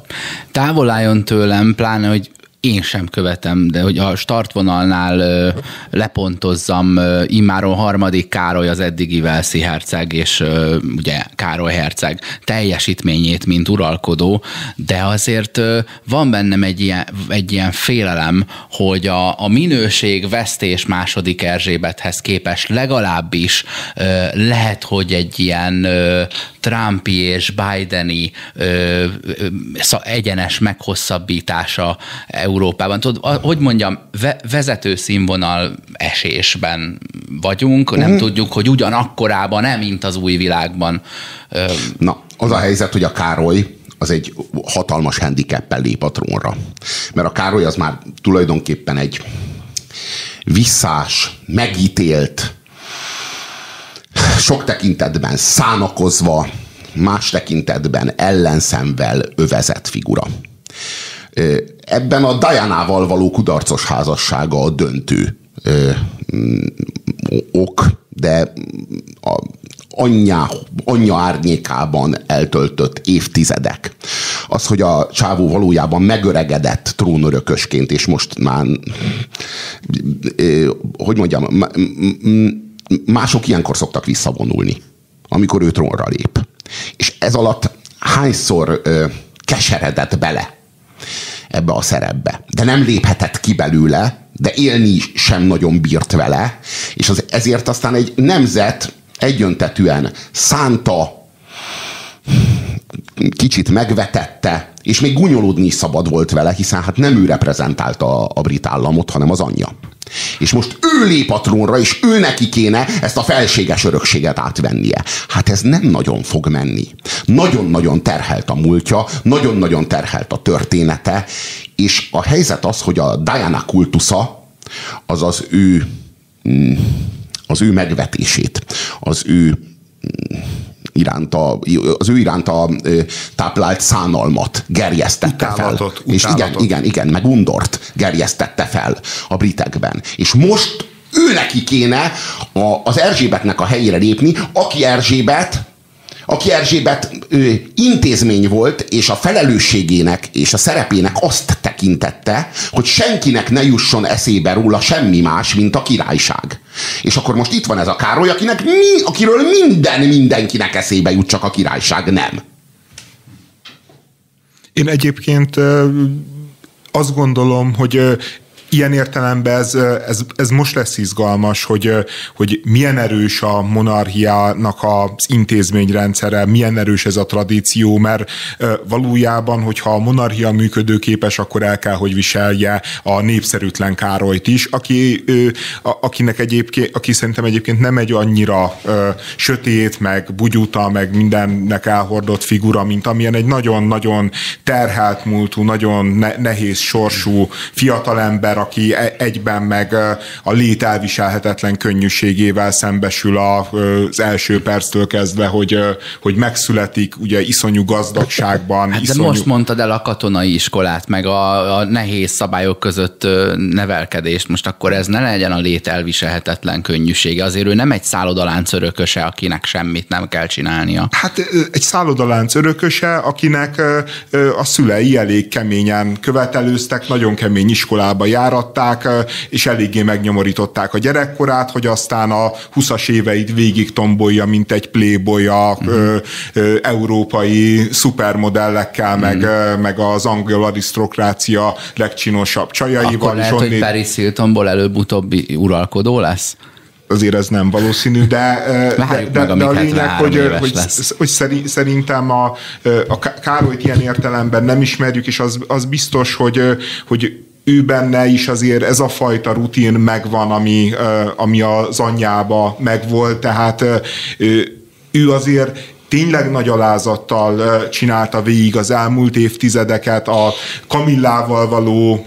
Távol álljon tőlem, pláne, hogy én sem követem, de hogy a startvonalnál ö, lepontozzam ö, immáron harmadik Károly az eddigi Velszi herceg és ö, ugye Károly herceg teljesítményét, mint uralkodó, de azért ö, van bennem egy ilyen, egy ilyen félelem, hogy a, a minőség vesztés második Erzsébethez képest legalábbis ö, lehet, hogy egy ilyen ö, Trumpi és Bideni ö, ö, egyenes meghosszabbítása Európában. Tudod, hogy mondjam, ve- vezető színvonal esésben vagyunk, nem mm. tudjuk, hogy ugyanakkorában, nem, mint az új világban. Na, az a helyzet, hogy a Károly az egy hatalmas handicappel lép a trónra. Mert a Károly az már tulajdonképpen egy visszás, megítélt, sok tekintetben szánakozva, más tekintetben ellenszemvel övezett figura. Ebben a Diana-val való kudarcos házassága a döntő mm, ok, de a anyja, anyja árnyékában eltöltött évtizedek. Az, hogy a csávó valójában megöregedett trónörökösként, és most már, hogy mondjam, mások ilyenkor szoktak visszavonulni, amikor ő trónra lép. És ez alatt hányszor keseredett bele ebbe a szerepbe. De nem léphetett ki belőle, de élni sem nagyon bírt vele, és az, ezért aztán egy nemzet egyöntetűen szánta, kicsit megvetette, és még gunyolódni is szabad volt vele, hiszen hát nem ő reprezentálta a, a brit államot, hanem az anyja. És most ő lép a trónra, és ő neki kéne ezt a felséges örökséget átvennie. Hát ez nem nagyon fog menni. Nagyon-nagyon terhelt a múltja, nagyon-nagyon terhelt a története, és a helyzet az, hogy a Diana kultusza az az ő mm, az ő megvetését, az ő mm, iránta, az ő iránta táplált szánalmat gerjesztette utálatot, fel. És igen, igen, igen, meg undort gerjesztette fel a britekben. És most ő neki kéne a, az Erzsébetnek a helyére lépni, aki Erzsébet aki Erzsébet ő, intézmény volt, és a felelősségének és a szerepének azt tekintette, hogy senkinek ne jusson eszébe róla semmi más, mint a királyság. És akkor most itt van ez a Károly, akinek mi, akiről minden mindenkinek eszébe jut, csak a királyság nem. Én egyébként azt gondolom, hogy ilyen értelemben ez, ez, ez most lesz izgalmas, hogy, hogy milyen erős a monarchiának az intézményrendszere, milyen erős ez a tradíció, mert valójában, hogyha a monarchia működőképes, akkor el kell, hogy viselje a népszerűtlen Károlyt is, aki, akinek egyébként, aki szerintem egyébként nem egy annyira sötét, meg bugyuta, meg mindennek elhordott figura, mint amilyen egy nagyon-nagyon terhelt múltú, nagyon nehéz sorsú fiatalember, aki e- egyben meg a lét elviselhetetlen könnyűségével szembesül az első perctől kezdve, hogy, hogy megszületik ugye iszonyú gazdagságban. Hát iszonyú... De most mondtad el a katonai iskolát, meg a, a nehéz szabályok között nevelkedést, most akkor ez ne legyen a lét elviselhetetlen könnyűsége. Azért ő nem egy szállodalánc örököse, akinek semmit nem kell csinálnia. Hát egy szállodalánc örököse, akinek a szülei elég keményen követelőztek, nagyon kemény iskolába jár, járatták, és eléggé megnyomorították a gyerekkorát, hogy aztán a 20-as éveit végig tombolja, mint egy playboy a mm. ö, ö, európai szupermodellekkel, mm. meg, meg az angol arisztokrácia legcsinosabb csajaival. Akkor lehet, hogy Paris Hiltonból előbb-utóbb uralkodó lesz? azért ez nem valószínű, de, de, de, de a lényeg, hogy, hogy, hogy szerintem a, a Károlyt ilyen értelemben nem ismerjük, és az, az biztos, hogy, hogy ő benne is azért ez a fajta rutin megvan, ami, ami az anyjába megvolt, tehát ő azért tényleg nagy alázattal csinálta végig az elmúlt évtizedeket, a Kamillával való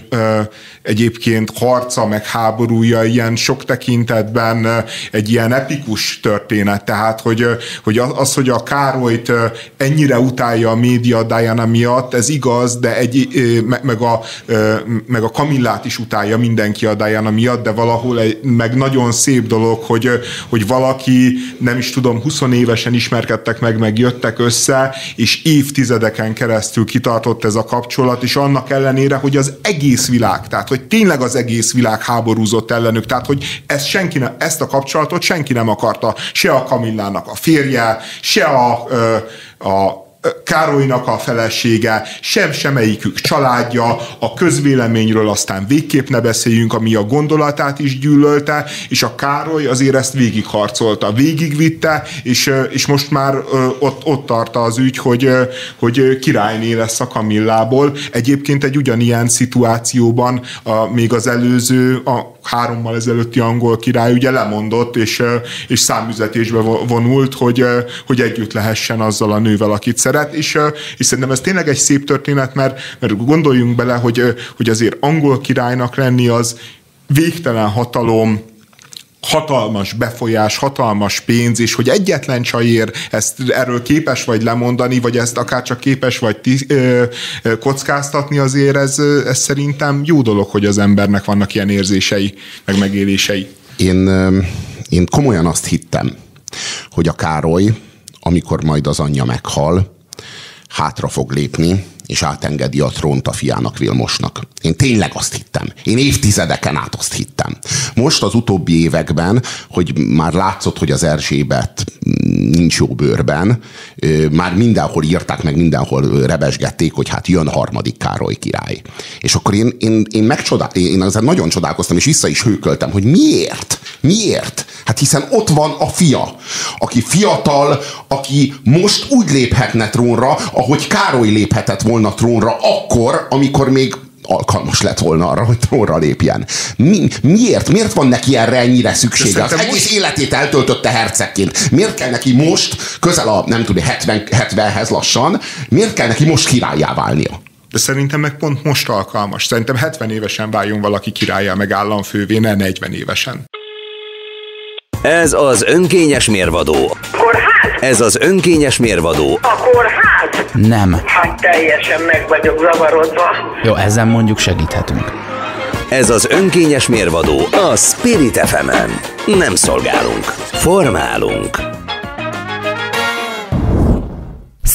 egyébként harca meg háborúja ilyen sok tekintetben egy ilyen epikus történet, tehát hogy, hogy az, hogy a Károlyt ennyire utálja a média Diana miatt, ez igaz, de egy, meg, a, meg a Kamillát is utálja mindenki a Diana miatt, de valahol egy, meg nagyon szép dolog, hogy, hogy valaki, nem is tudom, 20 évesen ismerkedtek meg, meg jöttek össze, és évtizedeken keresztül kitartott ez a kapcsolat, és annak ellenére, hogy az egész világ, tehát hogy tényleg az egész világ háborúzott ellenük, tehát hogy ezt, senki ne, ezt a kapcsolatot senki nem akarta, se a Kamillának a férje, se a, a Károlynak a felesége, sem semmelyikük családja, a közvéleményről aztán végképp ne beszéljünk, ami a gondolatát is gyűlölte, és a Károly azért ezt végigharcolta, végigvitte, és, és most már ott, ott tart az ügy, hogy, hogy királyné lesz a Kamillából. Egyébként egy ugyanilyen szituációban a, még az előző, a hárommal ezelőtti angol király ugye lemondott, és, és számüzetésbe vonult, hogy, hogy együtt lehessen azzal a nővel, akit szeret, és, és szerintem ez tényleg egy szép történet, mert, mert gondoljunk bele, hogy, hogy azért angol királynak lenni az végtelen hatalom, hatalmas befolyás, hatalmas pénz, és hogy egyetlen csajér ezt erről képes vagy lemondani, vagy ezt akár csak képes vagy ti, ö, ö, kockáztatni, azért ez, ez szerintem jó dolog, hogy az embernek vannak ilyen érzései, meg megélései. Én, én komolyan azt hittem, hogy a Károly, amikor majd az anyja meghal, hátra fog lépni, és átengedi a trónt a fiának Vilmosnak. Én tényleg azt hittem. Én évtizedeken át azt hittem. Most az utóbbi években, hogy már látszott, hogy az Erzsébet nincs jó bőrben, már mindenhol írták, meg mindenhol rebesgették, hogy hát jön harmadik Károly király. És akkor én, én, én, megcsodál, én ezzel nagyon csodálkoztam, és vissza is hőköltem, hogy miért? Miért? Hát hiszen ott van a fia, aki fiatal, aki most úgy léphetne trónra, ahogy Károly léphetett volna trónra akkor, amikor még alkalmas lett volna arra, hogy trónra lépjen. Mi, miért? Miért van neki erre ennyire szüksége? Az egész most... életét eltöltötte hercegként. Miért kell neki most, közel a, nem tudom, 70, 70-hez lassan, miért kell neki most királyá válnia? De szerintem meg pont most alkalmas. Szerintem 70 évesen váljon valaki királyá, meg államfővé, ne 40 évesen. Ez az önkényes mérvadó. Kórház? Ez az önkényes mérvadó. A kórház? Nem. Hát teljesen meg vagyok zavarodva. Jó, ezen mondjuk segíthetünk. Ez az önkényes mérvadó a Spirit fm -en. Nem szolgálunk, formálunk.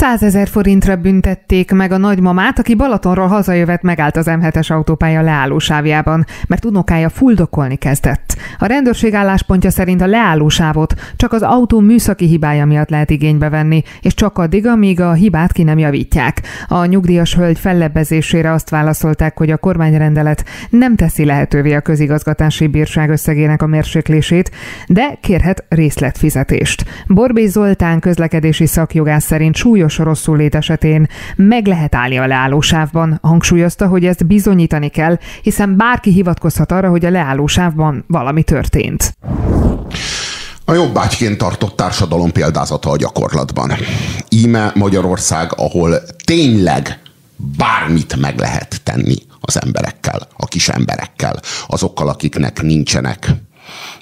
Százezer forintra büntették meg a nagymamát, aki Balatonról hazajövet megállt az M7-es autópálya leállósávjában, mert unokája fuldokolni kezdett. A rendőrség álláspontja szerint a leállósávot csak az autó műszaki hibája miatt lehet igénybe venni, és csak addig, amíg a hibát ki nem javítják. A nyugdíjas hölgy fellebbezésére azt válaszolták, hogy a kormányrendelet nem teszi lehetővé a közigazgatási bírság összegének a mérséklését, de kérhet részletfizetést. Borbé Zoltán közlekedési szakjogász szerint súlyos súlyos rosszul esetén meg lehet állni a leállósávban. Hangsúlyozta, hogy ezt bizonyítani kell, hiszen bárki hivatkozhat arra, hogy a leállósávban valami történt. A jobbágyként tartott társadalom példázata a gyakorlatban. Íme Magyarország, ahol tényleg bármit meg lehet tenni az emberekkel, a kis emberekkel, azokkal, akiknek nincsenek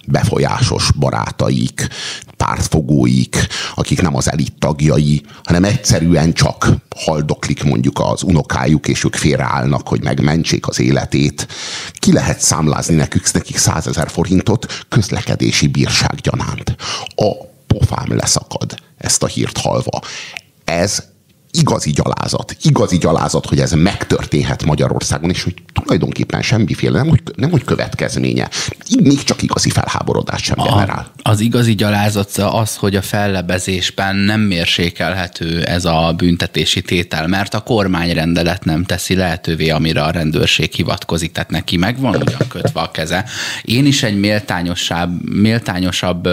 befolyásos barátaik, pártfogóik, akik nem az elit tagjai, hanem egyszerűen csak haldoklik mondjuk az unokájuk, és ők félreállnak, hogy megmentsék az életét. Ki lehet számlázni nekük, nekik százezer forintot közlekedési bírság gyanánt. A pofám leszakad ezt a hírt halva. Ez igazi gyalázat, igazi gyalázat, hogy ez megtörténhet Magyarországon, és hogy tulajdonképpen semmiféle, nem hogy, nem hogy következménye. Így még csak igazi felháborodást sem generál. A, az igazi gyalázat az, hogy a fellebezésben nem mérsékelhető ez a büntetési tétel, mert a kormányrendelet nem teszi lehetővé, amire a rendőrség hivatkozik, tehát neki megvan ugyan kötve a keze. Én is egy méltányosabb, méltányosabb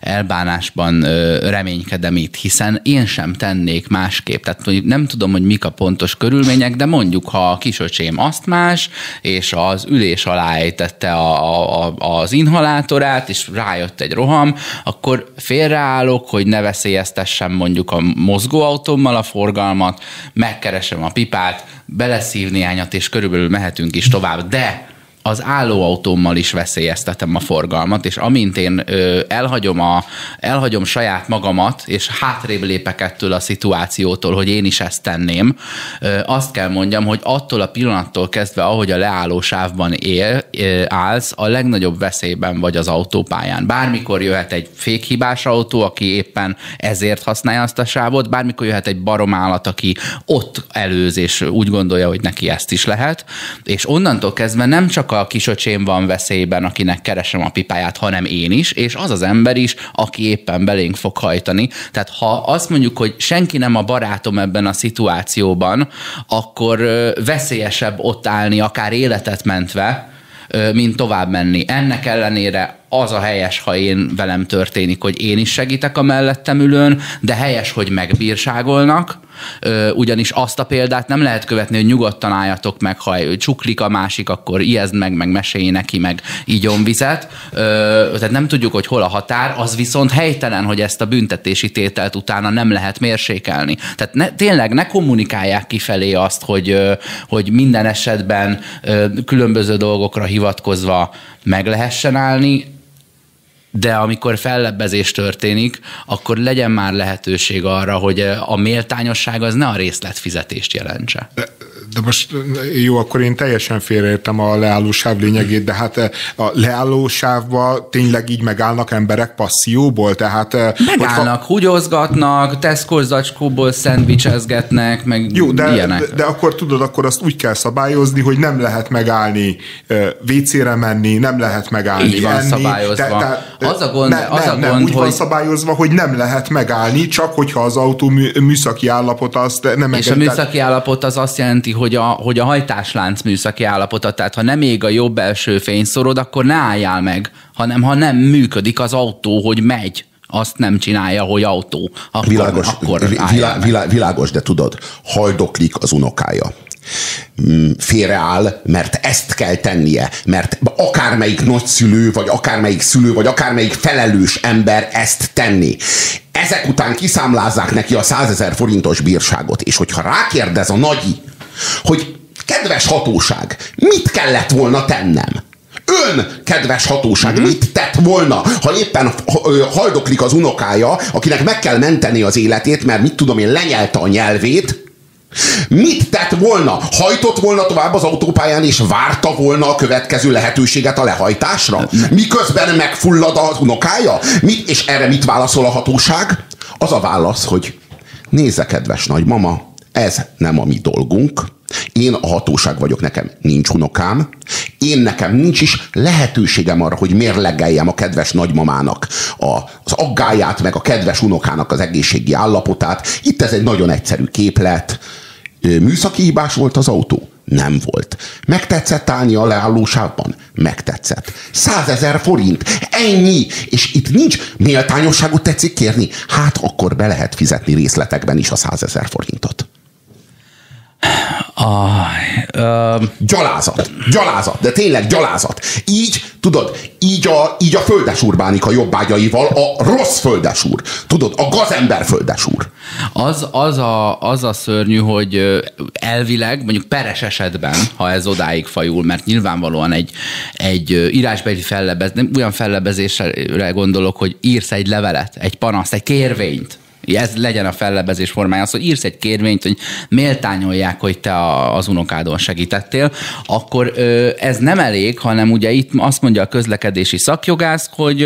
elbánásban reménykedem itt, hiszen én sem tennék másképp. Tehát nem tudom, hogy mik a pontos körülmények, de mondjuk, ha a kisöcsém azt más, és az ülés alá ejtette a, a, az inhalátorát, és rájött egy roham, akkor félreállok, hogy ne veszélyeztessem mondjuk a mozgóautómmal a forgalmat, megkeresem a pipát, beleszív néhányat, és körülbelül mehetünk is tovább. De az állóautómmal is veszélyeztetem a forgalmat, és amint én ö, elhagyom, a, elhagyom saját magamat, és hátrébb lépek ettől a szituációtól, hogy én is ezt tenném, ö, azt kell mondjam, hogy attól a pillanattól kezdve, ahogy a leálló sávban él, ö, állsz, a legnagyobb veszélyben vagy az autópályán. Bármikor jöhet egy fékhibás autó, aki éppen ezért használja azt a sávot, bármikor jöhet egy baromállat, aki ott előz, és úgy gondolja, hogy neki ezt is lehet, és onnantól kezdve nem csak a kisöcsém van veszélyben, akinek keresem a pipáját, hanem én is, és az az ember is, aki éppen belénk fog hajtani. Tehát ha azt mondjuk, hogy senki nem a barátom ebben a szituációban, akkor veszélyesebb ott állni, akár életet mentve, mint tovább menni. Ennek ellenére az a helyes, ha én velem történik, hogy én is segítek a mellettem ülőn, de helyes, hogy megbírságolnak, ugyanis azt a példát nem lehet követni, hogy nyugodtan álljatok meg, ha csuklik a másik, akkor ijeszd meg, meg mesélj neki, meg ígyom vizet. Tehát nem tudjuk, hogy hol a határ, az viszont helytelen, hogy ezt a büntetési tételt utána nem lehet mérsékelni. Tehát ne, tényleg ne kommunikálják kifelé azt, hogy, hogy minden esetben különböző dolgokra hivatkozva meg lehessen állni, de amikor fellebbezés történik, akkor legyen már lehetőség arra, hogy a méltányosság az ne a részletfizetést jelentse. De most jó, akkor én teljesen félreértem a leállósáv lényegét, de hát a leállósávba tényleg így megállnak emberek passzióból? Tehát, Megállnak, hogyha... húgyozgatnak, Tesco zacskóból szendvicsezgetnek, meg Jó, de, ilyenek. De, de akkor tudod, akkor azt úgy kell szabályozni, hogy nem lehet megállni, WC-re menni, nem lehet megállni, Így van enni. szabályozva. De, az a gond, ne, az nem, a nem, gond úgy hogy... van szabályozva, hogy nem lehet megállni, csak hogyha az autó mű, műszaki állapot azt nem És a műszaki állapot az azt jelenti, hogy a, hogy a hajtáslánc műszaki állapota, tehát ha nem ég a jobb belső fényszorod, akkor ne álljál meg, hanem ha nem működik az autó, hogy megy azt nem csinálja, hogy autó. Akkor, világos, akkor vilá, vilá, világos, de tudod, haldoklik az unokája mm, félreáll, mert ezt kell tennie, mert akármelyik nagyszülő, vagy akármelyik szülő, vagy akármelyik felelős ember ezt tenni. Ezek után kiszámlázzák neki a százezer forintos bírságot, és hogyha rákérdez a nagyi, hogy kedves hatóság, mit kellett volna tennem? Ön, kedves hatóság, mm-hmm. mit tett volna, ha éppen haldoklik az unokája, akinek meg kell menteni az életét, mert mit tudom én, lenyelte a nyelvét, Mit tett volna? Hajtott volna tovább az autópályán, és várta volna a következő lehetőséget a lehajtásra? Miközben megfullad az unokája? Mit, és erre mit válaszol a hatóság? Az a válasz, hogy nézze, kedves nagymama, ez nem a mi dolgunk, én a hatóság vagyok, nekem nincs unokám, én nekem nincs is lehetőségem arra, hogy mérlegeljem a kedves nagymamának a, az aggáját, meg a kedves unokának az egészségi állapotát. Itt ez egy nagyon egyszerű képlet. Műszaki hibás volt az autó? Nem volt. Megtetszett állni a leállósávban? Megtetszett. Százezer forint. Ennyi. És itt nincs méltányosságot tetszik kérni? Hát akkor be lehet fizetni részletekben is a százezer forintot. Ah, uh, gyalázat, gyalázat, de tényleg gyalázat. Így, tudod, így a, így a földesúrbánika jobbágyaival a rossz földesúr. Tudod, a gazember földesúr. Az, az, a, az a szörnyű, hogy elvileg, mondjuk peres esetben, ha ez odáig fajul, mert nyilvánvalóan egy, egy írásbeli fellebez, nem olyan fellebezésre gondolok, hogy írsz egy levelet, egy panaszt, egy kérvényt, Ez legyen a fellebezés formája, az, hogy írsz egy kérvényt, hogy méltányolják, hogy te az unokádon segítettél, akkor ez nem elég, hanem ugye itt azt mondja a közlekedési szakjogász, hogy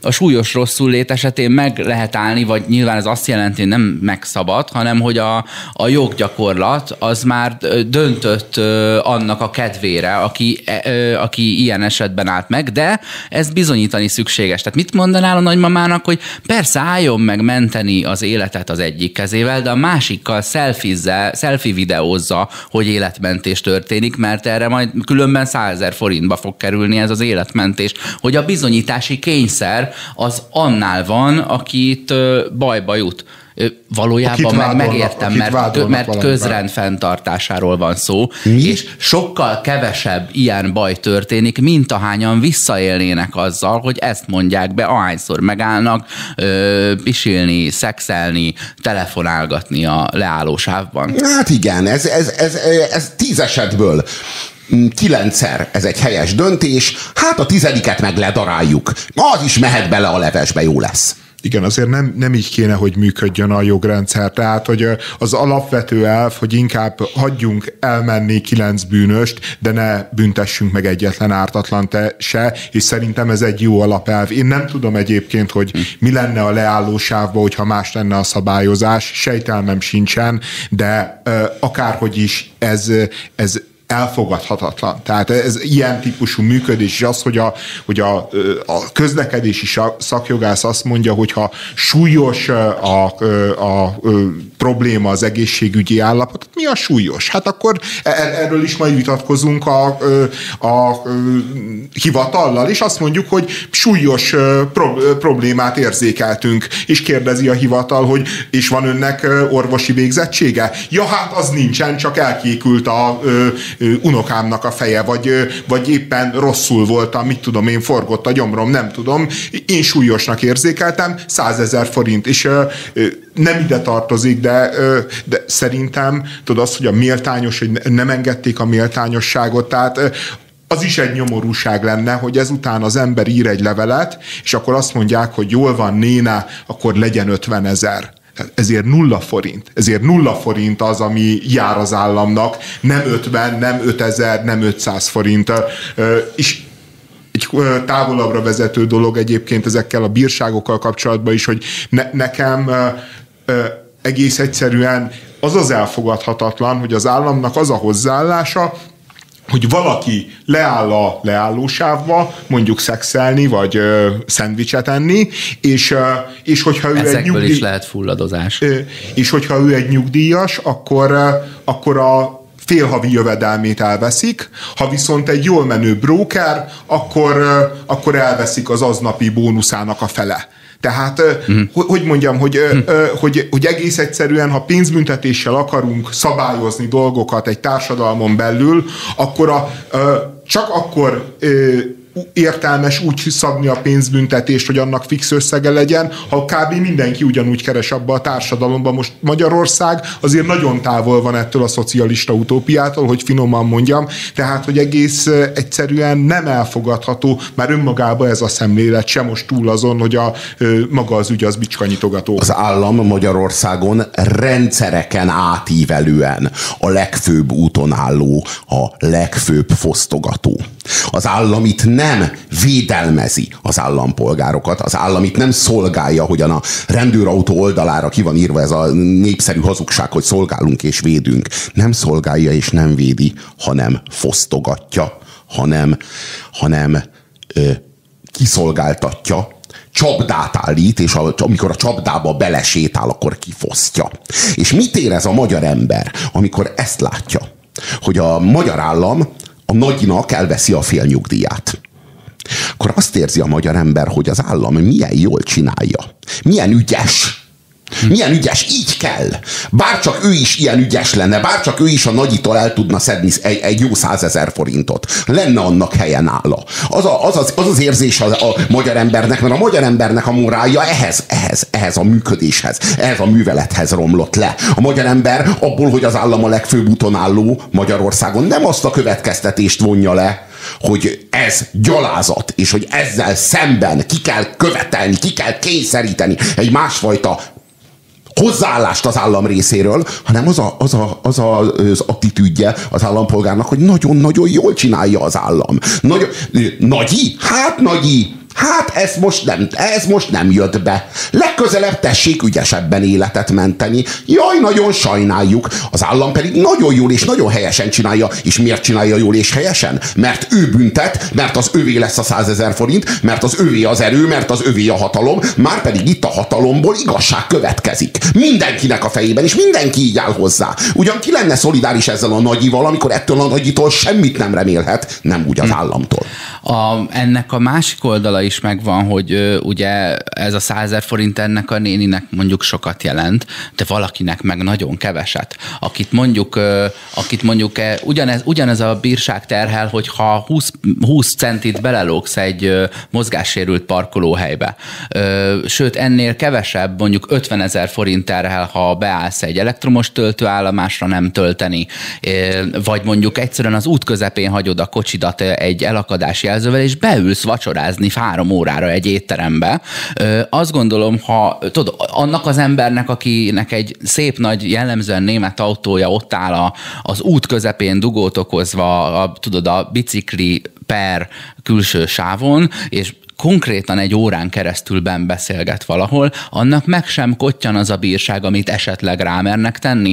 a súlyos rosszul lét esetén meg lehet állni, vagy nyilván ez azt jelenti, hogy nem megszabad, hanem hogy a, a joggyakorlat az már döntött annak a kedvére, aki, ö, aki ilyen esetben állt meg, de ez bizonyítani szükséges. Tehát mit mondanál a nagymamának, hogy persze álljon meg menteni az életet az egyik kezével, de a másikkal szelfizze, selfie videózza, hogy életmentés történik, mert erre majd különben 100 ezer forintba fog kerülni ez az életmentés. Hogy a bizonyítási kényszer az annál van, akit bajba jut. Valójában meg megértem, mert, mert közrend fenntartásáról van szó, Mi? és sokkal kevesebb ilyen baj történik, mint ahányan visszaélnének azzal, hogy ezt mondják be, ahányszor megállnak ö, pisilni, szexelni, telefonálgatni a leállósávban. Hát igen, ez, ez, ez, ez tíz esetből kilencszer ez egy helyes döntés, hát a tizediket meg ledaráljuk. Az is mehet bele a levesbe, jó lesz. Igen, azért nem, nem így kéne, hogy működjön a jogrendszer. Tehát, hogy az alapvető elf, hogy inkább hagyjunk elmenni kilenc bűnöst, de ne büntessünk meg egyetlen ártatlan te se, és szerintem ez egy jó alapelv. Én nem tudom egyébként, hogy mi lenne a leálló sávba, hogyha más lenne a szabályozás, sejtelmem sincsen, de akárhogy is ez, ez elfogadhatatlan. Tehát ez ilyen típusú működés az, hogy a, hogy a, a közlekedési szakjogász azt mondja, hogy ha súlyos a, a, a probléma az egészségügyi állapot, mi a súlyos? Hát akkor e, e, erről is majd vitatkozunk a, a, a hivatallal, és azt mondjuk, hogy súlyos problémát érzékeltünk, és kérdezi a hivatal, hogy és van önnek orvosi végzettsége? Ja, hát az nincsen, csak elkékült a unokámnak a feje, vagy, vagy éppen rosszul voltam, mit tudom én, forgott a gyomrom, nem tudom. Én súlyosnak érzékeltem, százezer forint, és nem ide tartozik, de, de szerintem tudod azt, hogy a méltányos, hogy nem engedték a méltányosságot, tehát az is egy nyomorúság lenne, hogy ezután az ember ír egy levelet, és akkor azt mondják, hogy jól van, néna, akkor legyen 50 ezer ezért nulla forint. Ezért nulla forint az, ami jár az államnak, nem 50, nem 5000, nem 500 forint. És egy távolabbra vezető dolog egyébként ezekkel a bírságokkal kapcsolatban is, hogy ne, nekem egész egyszerűen az az elfogadhatatlan, hogy az államnak az a hozzáállása, hogy valaki leáll a leállósávba, mondjuk szexelni, vagy ö, szendvicset enni, és, ö, és hogyha ő Ezekből egy nyugdíj... is lehet fulladozás. Ö, és hogyha ő egy nyugdíjas, akkor, ö, akkor a félhavi jövedelmét elveszik, ha viszont egy jól menő broker, akkor, ö, akkor elveszik az aznapi bónuszának a fele. Tehát, mm. hogy, mondjam, hogy, mm. hogy, hogy egész egyszerűen, ha pénzbüntetéssel akarunk szabályozni dolgokat egy társadalmon belül, akkor a, csak akkor értelmes úgy szabni a pénzbüntetést, hogy annak fix összege legyen, ha kb. mindenki ugyanúgy keres abba a társadalomba. Most Magyarország azért nagyon távol van ettől a szocialista utópiától, hogy finoman mondjam, tehát, hogy egész egyszerűen nem elfogadható már önmagában ez a szemlélet, sem most túl azon, hogy a maga az ügy az bicskanyitogató. Az állam Magyarországon rendszereken átívelően a legfőbb úton álló, a legfőbb fosztogató. Az állam itt nem védelmezi az állampolgárokat, az állam itt nem szolgálja, hogyan a rendőrautó oldalára ki van írva ez a népszerű hazugság, hogy szolgálunk és védünk. Nem szolgálja és nem védi, hanem fosztogatja, hanem, hanem ö, kiszolgáltatja, csapdát állít, és amikor a csapdába belesétál, akkor kifosztja. És mit érez a magyar ember, amikor ezt látja? Hogy a magyar állam a nagynak elveszi a félnyugdíját. Akkor azt érzi a magyar ember, hogy az állam milyen jól csinálja. Milyen ügyes. Milyen ügyes, így kell. Bárcsak ő is ilyen ügyes lenne, bárcsak ő is a nagyitól el tudna szedni egy, egy jó százezer forintot. Lenne annak helye nála. Az a, az, az, az, az érzés a, a magyar embernek, mert a magyar embernek a morálja ehhez, ehhez, ehhez a működéshez, ehhez a művelethez romlott le. A magyar ember abból, hogy az állam a legfőbb úton álló Magyarországon nem azt a következtetést vonja le, hogy ez gyalázat, és hogy ezzel szemben ki kell követelni, ki kell kényszeríteni egy másfajta hozzáállást az állam részéről, hanem az, a, az, a, az, a, az attitűdje az állampolgárnak, hogy nagyon-nagyon jól csinálja az állam. Nagyon, nagyi? Hát nagyi, Hát ez most nem, ez most nem jött be. Legközelebb tessék ügyesebben életet menteni. Jaj, nagyon sajnáljuk. Az állam pedig nagyon jól és nagyon helyesen csinálja. És miért csinálja jól és helyesen? Mert ő büntet, mert az övé lesz a százezer forint, mert az övé az erő, mert az övé a hatalom, már pedig itt a hatalomból igazság következik. Mindenkinek a fejében, és mindenki így áll hozzá. Ugyan ki lenne szolidáris ezzel a nagyival, amikor ettől a nagyitól semmit nem remélhet, nem úgy az hm. államtól. A, ennek a másik oldala is megvan, hogy ö, ugye ez a százer forint ennek a néninek mondjuk sokat jelent, de valakinek meg nagyon keveset. Akit mondjuk, ö, akit mondjuk e, ugyanez, ugyanez a bírság terhel, hogyha 20, 20 centit belelógsz egy ö, mozgássérült parkolóhelybe. Ö, sőt, ennél kevesebb, mondjuk 50 ezer forint terhel, ha beállsz egy elektromos töltőállomásra nem tölteni, ö, vagy mondjuk egyszerűen az út közepén hagyod a kocsidat egy elakadás jelzővel, és beülsz vacsorázni három órára egy étterembe. Azt gondolom, ha tudod, annak az embernek, akinek egy szép nagy, jellemzően német autója ott áll a, az út közepén dugót okozva, a, tudod, a bicikli per külső sávon, és konkrétan egy órán keresztül ben beszélget valahol, annak meg sem kottyan az a bírság, amit esetleg rámernek tenni.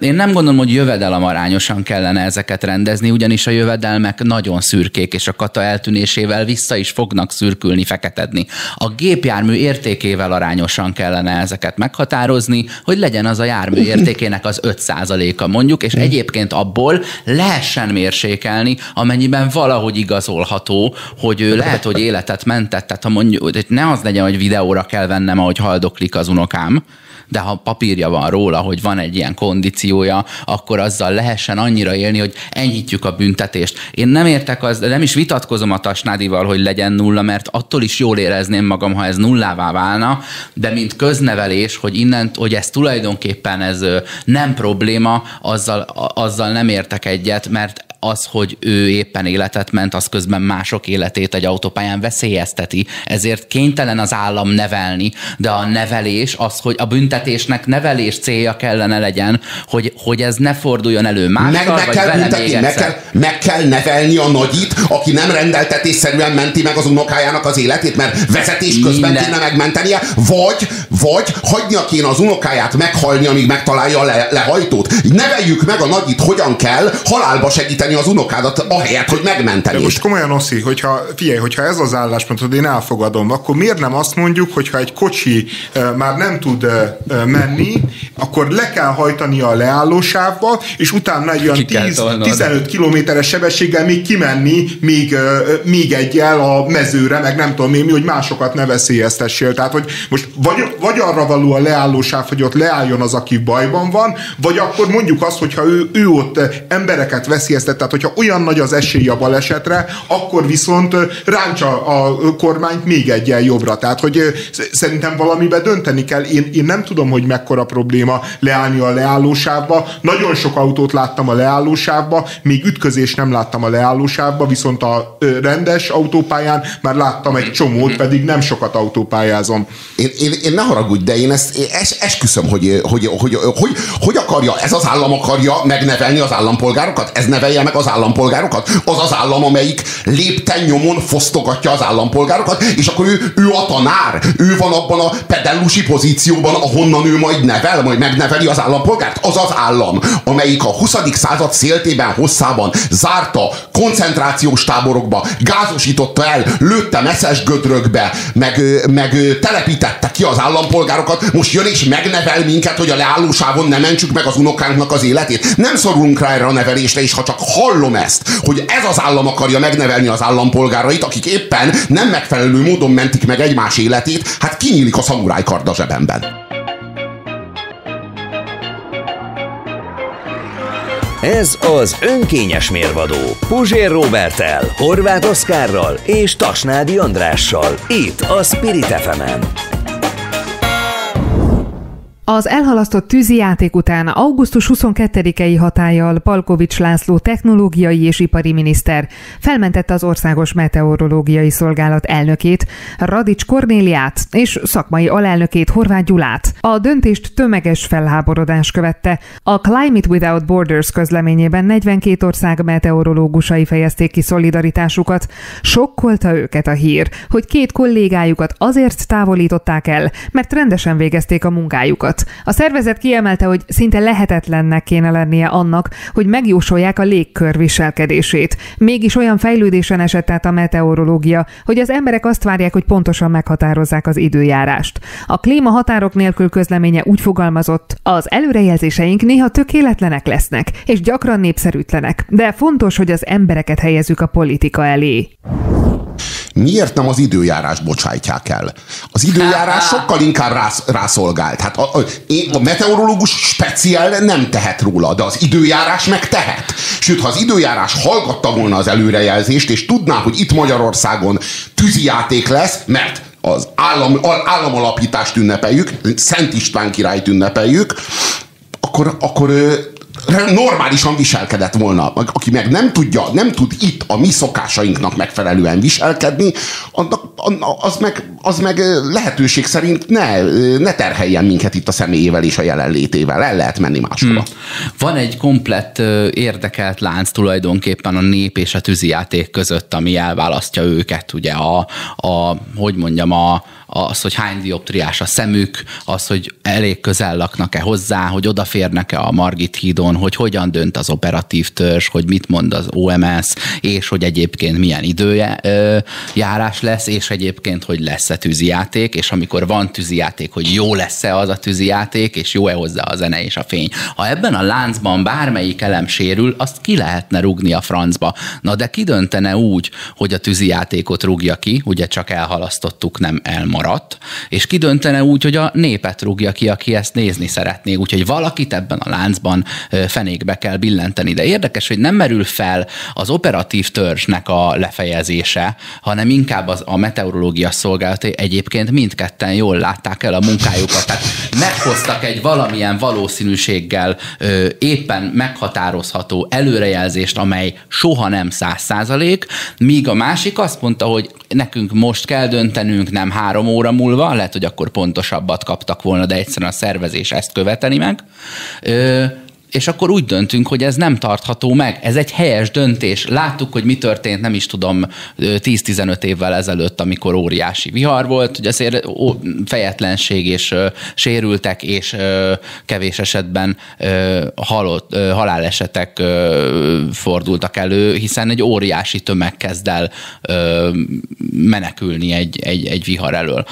Én nem gondolom, hogy jövedelem arányosan kellene ezeket rendezni, ugyanis a jövedelmek nagyon szürkék, és a kata eltűnésével vissza is fognak szürkülni, feketedni. A gépjármű értékével arányosan kellene ezeket meghatározni, hogy legyen az a jármű értékének az 5%-a mondjuk, és egyébként abból lehessen mérsékelni, amennyiben valahogy igazolható, hogy ő lehet, hogy életet mentett, tehát ha mondjuk, hogy ne az legyen, hogy videóra kell vennem, ahogy haldoklik az unokám, de ha papírja van róla, hogy van egy ilyen kondíciója, akkor azzal lehessen annyira élni, hogy enyhítjük a büntetést. Én nem értek az, nem is vitatkozom a Tasnádival, hogy legyen nulla, mert attól is jól érezném magam, ha ez nullává válna, de mint köznevelés, hogy innen, hogy ez tulajdonképpen ez nem probléma, azzal, azzal nem értek egyet, mert az, hogy ő éppen életet ment, az közben mások életét egy autópályán veszélyezteti. Ezért kénytelen az állam nevelni, de a nevelés az, hogy a büntetésnek nevelés célja kellene legyen, hogy, hogy ez ne forduljon elő mással, meg, meg vagy kell vele büntetni, meg kell, meg kell nevelni a nagyit, aki nem rendeltetésszerűen menti meg az unokájának az életét, mert vezetés közben Minden. kéne megmentenie, vagy, vagy hagynia kéne az unokáját meghalni, amíg megtalálja a le, lehajtót. Neveljük meg a nagyit, hogyan kell halálba segíteni az unokádat, ahelyett, hogy megmenteni. De most komolyan, Oszi, hogyha, figyelj, hogyha ez az hogy én elfogadom, akkor miért nem azt mondjuk, hogyha egy kocsi már nem tud menni, akkor le kell hajtani a leállósávba, és utána egy olyan 10, 15 kilométeres sebességgel még kimenni még, még egyel a mezőre, meg nem tudom mi, hogy másokat ne veszélyeztessél. Tehát, hogy most vagy, vagy arra való a leállósáv, hogy ott leálljon az, aki bajban van, vagy akkor mondjuk azt, hogyha ő, ő ott embereket veszélyeztet, tehát, hogyha olyan nagy az esély a balesetre, akkor viszont ráncsa a kormányt még egyen jobbra. Tehát, hogy szerintem valamibe dönteni kell. Én, én nem tudom, hogy mekkora probléma leállni a leállósávba. Nagyon sok autót láttam a leállósávba, még ütközés nem láttam a leállósávba, viszont a rendes autópályán már láttam egy csomót, pedig nem sokat autópályázom. Én, én, én ne haragudj, de én ezt én es, esküszöm, hogy, hogy, hogy, hogy, hogy akarja, ez az állam akarja megnevelni az állampolgárokat? Ez nevelje meg az állampolgárokat? Az az állam, amelyik lépten nyomon fosztogatja az állampolgárokat, és akkor ő, ő a tanár, ő van abban a pedellusi pozícióban, ahonnan ő majd nevel, majd megneveli az állampolgárt. Az az állam, amelyik a 20. század széltében, hosszában zárta koncentrációs táborokba, gázosította el, lőtte messzes gödrökbe, meg, meg telepítette ki az állampolgárokat, most jön és megnevel minket, hogy a leállósávon nem mentsük meg az unokánknak az életét. Nem szorulunk rá erre a nevelésre, és ha csak hallom ezt, hogy ez az állam akarja megnevelni az állampolgárait, akik éppen nem megfelelő módon mentik meg egymás életét, hát kinyílik a szamuráj kard a zsebemben. Ez az önkényes mérvadó Puzsér Robertel, Horváth Oszkárral és Tasnádi Andrással. Itt a Spirit fm -en. Az elhalasztott tűzijáték után augusztus 22-i hatállyal Palkovics László technológiai és ipari miniszter felmentette az Országos Meteorológiai Szolgálat elnökét, Radics Kornéliát és szakmai alelnökét Horváth Gyulát. A döntést tömeges felháborodás követte. A Climate Without Borders közleményében 42 ország meteorológusai fejezték ki szolidaritásukat. Sokkolta őket a hír, hogy két kollégájukat azért távolították el, mert rendesen végezték a munkájukat volt. A szervezet kiemelte, hogy szinte lehetetlennek kéne lennie annak, hogy megjósolják a légkör viselkedését. Mégis olyan fejlődésen esett át a meteorológia, hogy az emberek azt várják, hogy pontosan meghatározzák az időjárást. A klíma határok nélkül közleménye úgy fogalmazott, az előrejelzéseink néha tökéletlenek lesznek, és gyakran népszerűtlenek, de fontos, hogy az embereket helyezzük a politika elé. Miért nem az időjárás bocsájtják el? Az időjárás sokkal inkább rász, rászolgált. Hát a, a, a meteorológus speciál nem tehet róla, de az időjárás meg tehet. Sőt, ha az időjárás hallgatta volna az előrejelzést, és tudná, hogy itt Magyarországon tűzijáték lesz, mert az állam, államalapítást ünnepeljük, Szent István királyt ünnepeljük, akkor, akkor normálisan viselkedett volna. Aki meg nem tudja, nem tud itt a mi szokásainknak megfelelően viselkedni, az meg, az meg lehetőség szerint ne, ne terheljen minket itt a személyével és a jelenlétével. El lehet menni máshova. Hmm. Van egy komplett érdekelt lánc tulajdonképpen a nép és a tűzijáték között, ami elválasztja őket, ugye a, a hogy mondjam, a, az, hogy hány dioptriás a szemük, az, hogy elég közel laknak-e hozzá, hogy odaférnek-e a Margit hídon, hogy hogyan dönt az operatív törzs, hogy mit mond az OMS, és hogy egyébként milyen idője ö, járás lesz, és egyébként, hogy lesz-e tűzijáték, és amikor van tűzijáték, hogy jó lesz-e az a tűzijáték, és jó-e hozzá a zene és a fény. Ha ebben a láncban bármelyik elem sérül, azt ki lehetne rugni a francba. Na de ki döntene úgy, hogy a tűzijátékot rúgja ki, ugye csak elhalasztottuk, nem elmar maradt, és kidöntene úgy, hogy a népet rúgja ki, aki ezt nézni szeretné. Úgyhogy valakit ebben a láncban fenékbe kell billenteni. De érdekes, hogy nem merül fel az operatív törzsnek a lefejezése, hanem inkább az, a meteorológia szolgálatai egyébként mindketten jól látták el a munkájukat. Tehát meghoztak egy valamilyen valószínűséggel ö, éppen meghatározható előrejelzést, amely soha nem száz százalék, míg a másik azt mondta, hogy nekünk most kell döntenünk, nem három óra múlva, lehet, hogy akkor pontosabbat kaptak volna, de egyszerűen a szervezés ezt követeni meg. Ö, és akkor úgy döntünk, hogy ez nem tartható meg. Ez egy helyes döntés. Láttuk, hogy mi történt, nem is tudom, 10-15 évvel ezelőtt, amikor óriási vihar volt, hogy azért fejetlenség és sérültek, és kevés esetben halott, halálesetek fordultak elő, hiszen egy óriási tömeg kezd el menekülni egy, egy, egy vihar elől.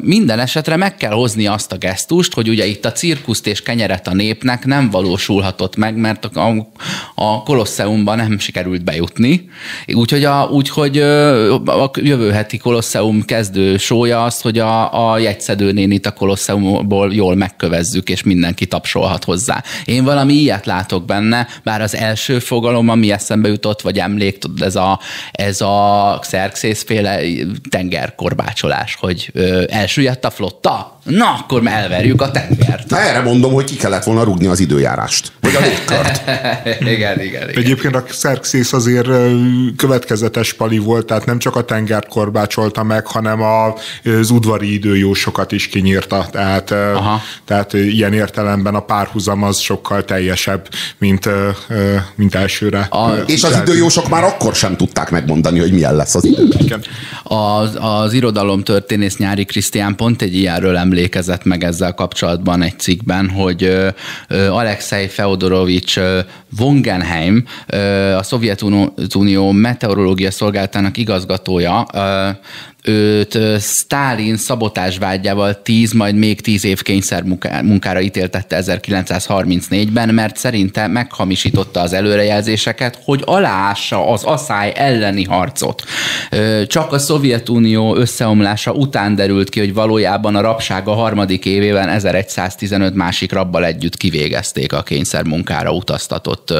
Minden esetre meg kell hozni azt a gesztust, hogy ugye itt a cirkuszt és kenyeret a népnek nem valós valósulhatott meg, mert a, a Kolosseumban nem sikerült bejutni. Úgyhogy a, úgyhogy a jövő heti Kolosseum kezdő sója az, hogy a, a jegyszedő nénit a Kolosseumból jól megkövezzük, és mindenki tapsolhat hozzá. Én valami ilyet látok benne, bár az első fogalom, ami eszembe jutott, vagy emlék, ez a, ez a Xerxes féle tengerkorbácsolás, hogy ö, elsüllyedt a flotta, na akkor elverjük a tengert. Na erre mondom, hogy ki kellett volna rúgni az időjárás mást, vagy a légkört. igen, igen, igen. Egyébként a Xerxes azért következetes pali volt, tehát nem csak a tengert korbácsolta meg, hanem az udvari időjósokat is kinyírta, tehát, Aha. tehát ilyen értelemben a párhuzam az sokkal teljesebb, mint, mint elsőre. A, és az időjósok már akkor sem tudták megmondani, hogy milyen lesz az idő. Az, az irodalom történész Nyári Krisztián pont egy ilyenről emlékezett meg ezzel kapcsolatban egy cikkben, hogy Alexei Feodorovics Wongenheim, a Szovjetunió meteorológia szolgálatának igazgatója, őt Stalin szabotásvágyával 10, majd még 10 év kényszer munkára ítéltette 1934-ben, mert szerinte meghamisította az előrejelzéseket, hogy aláássa az asszály elleni harcot. Csak a Szovjetunió összeomlása után derült ki, hogy valójában a rabság a harmadik évében 1115 másik rabbal együtt kivégezték a kényszer munkára utaztatott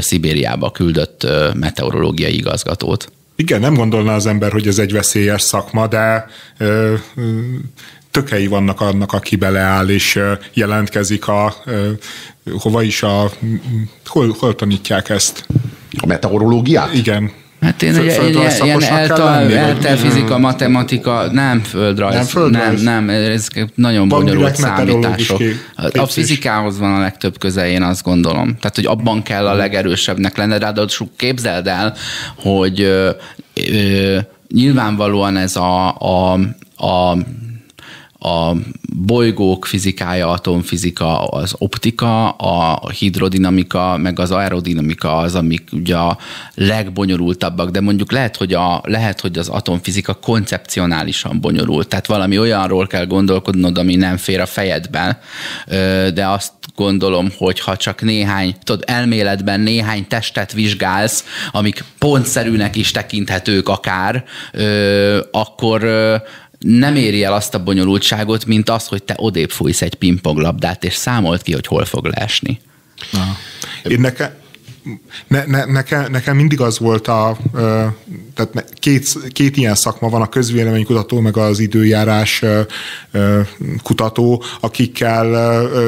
Szibériába küldött meteorológiai igazgatót. Igen, nem gondolná az ember, hogy ez egy veszélyes szakma, de ö, tökei vannak annak, aki beleáll és jelentkezik a hova is a hol, hol tanítják ezt? A meteorológiát? Igen. Hát én egy, egy, ilyen eltal, eltel fizika, matematika, nem földrajz, nem, földrajz. nem, nem, ez nagyon van bonyolult számítások. A fizikához van a legtöbb köze, én azt gondolom. Tehát, hogy abban kell a legerősebbnek lenne, ráadásul képzeld el, hogy ö, ö, nyilvánvalóan ez a, a, a a bolygók fizikája, atomfizika, az optika, a hidrodinamika, meg az aerodinamika az, amik ugye a legbonyolultabbak, de mondjuk lehet, hogy, a, lehet, hogy az atomfizika koncepcionálisan bonyolult, tehát valami olyanról kell gondolkodnod, ami nem fér a fejedben, de azt gondolom, hogy ha csak néhány, tudod, elméletben néhány testet vizsgálsz, amik pontszerűnek is tekinthetők akár, akkor nem éri el azt a bonyolultságot, mint az, hogy te odébb fújsz egy pingponglabdát, és számolt ki, hogy hol fog leesni. Én nekem, ne, ne, nekem, nekem mindig az volt a, tehát két, két ilyen szakma van, a közvéleménykutató, meg az időjárás kutató, akikkel,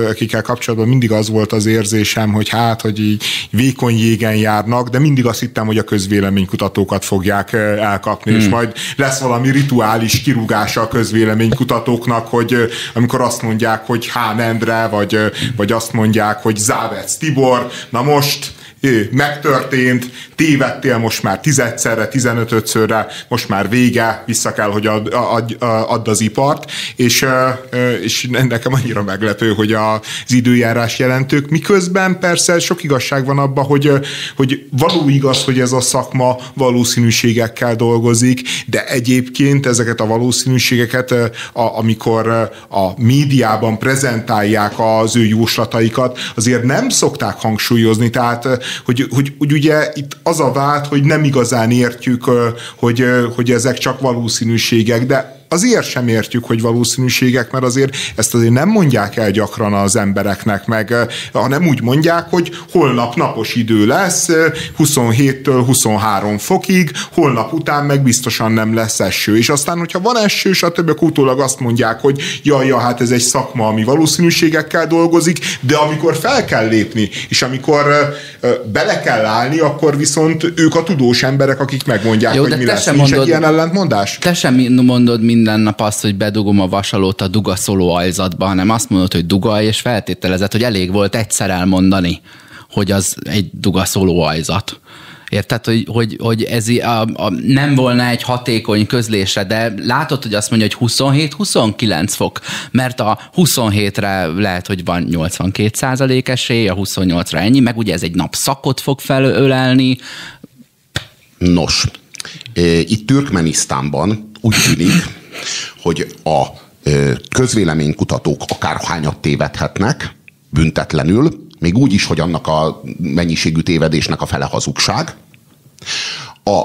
akikkel kapcsolatban mindig az volt az érzésem, hogy hát, hogy így vékony jégen járnak, de mindig azt hittem, hogy a közvéleménykutatókat fogják elkapni, hmm. és majd lesz valami rituális kirúgása a közvéleménykutatóknak, hogy amikor azt mondják, hogy Hán Endre, vagy, vagy azt mondják, hogy Závec Tibor, na most megtörtént, tévedtél most már tizedszerre, tizenötödszörre, most már vége, vissza kell, hogy add, add, add az ipart, és, és nekem annyira meglepő, hogy az időjárás jelentők, miközben persze sok igazság van abban, hogy, hogy való igaz, hogy ez a szakma valószínűségekkel dolgozik, de egyébként ezeket a valószínűségeket, amikor a médiában prezentálják az ő jóslataikat, azért nem szokták hangsúlyozni, tehát hogy, hogy, hogy ugye itt az a vált, hogy nem igazán értjük, hogy, hogy ezek csak valószínűségek, de azért sem értjük, hogy valószínűségek, mert azért ezt azért nem mondják el gyakran az embereknek, meg hanem úgy mondják, hogy holnap napos idő lesz, 27-től 23 fokig, holnap után meg biztosan nem lesz eső. És aztán, hogyha van eső, többek utólag azt mondják, hogy jaj, ja, hát ez egy szakma, ami valószínűségekkel dolgozik, de amikor fel kell lépni, és amikor bele kell állni, akkor viszont ők a tudós emberek, akik megmondják, Jó, hogy mi lesz. Nincs mondod, egy ilyen ellentmondás? Te sem mondod, mint minden nap azt, hogy bedugom a vasalót a dugaszoló ajzatba, hanem azt mondod, hogy duga, és feltételezett, hogy elég volt egyszer elmondani, hogy az egy dugaszoló ajzat. Érted, hogy, hogy, hogy ez a, a, nem volna egy hatékony közlése, de látod, hogy azt mondja, hogy 27-29 fok, mert a 27-re lehet, hogy van 82 százalék esély, a 28-ra ennyi, meg ugye ez egy napszakot fog felölelni. Nos, itt Türkmenisztánban úgy tűnik, hogy a közvéleménykutatók akárhányat tévedhetnek, büntetlenül, még úgy is, hogy annak a mennyiségű tévedésnek a fele hazugság. A,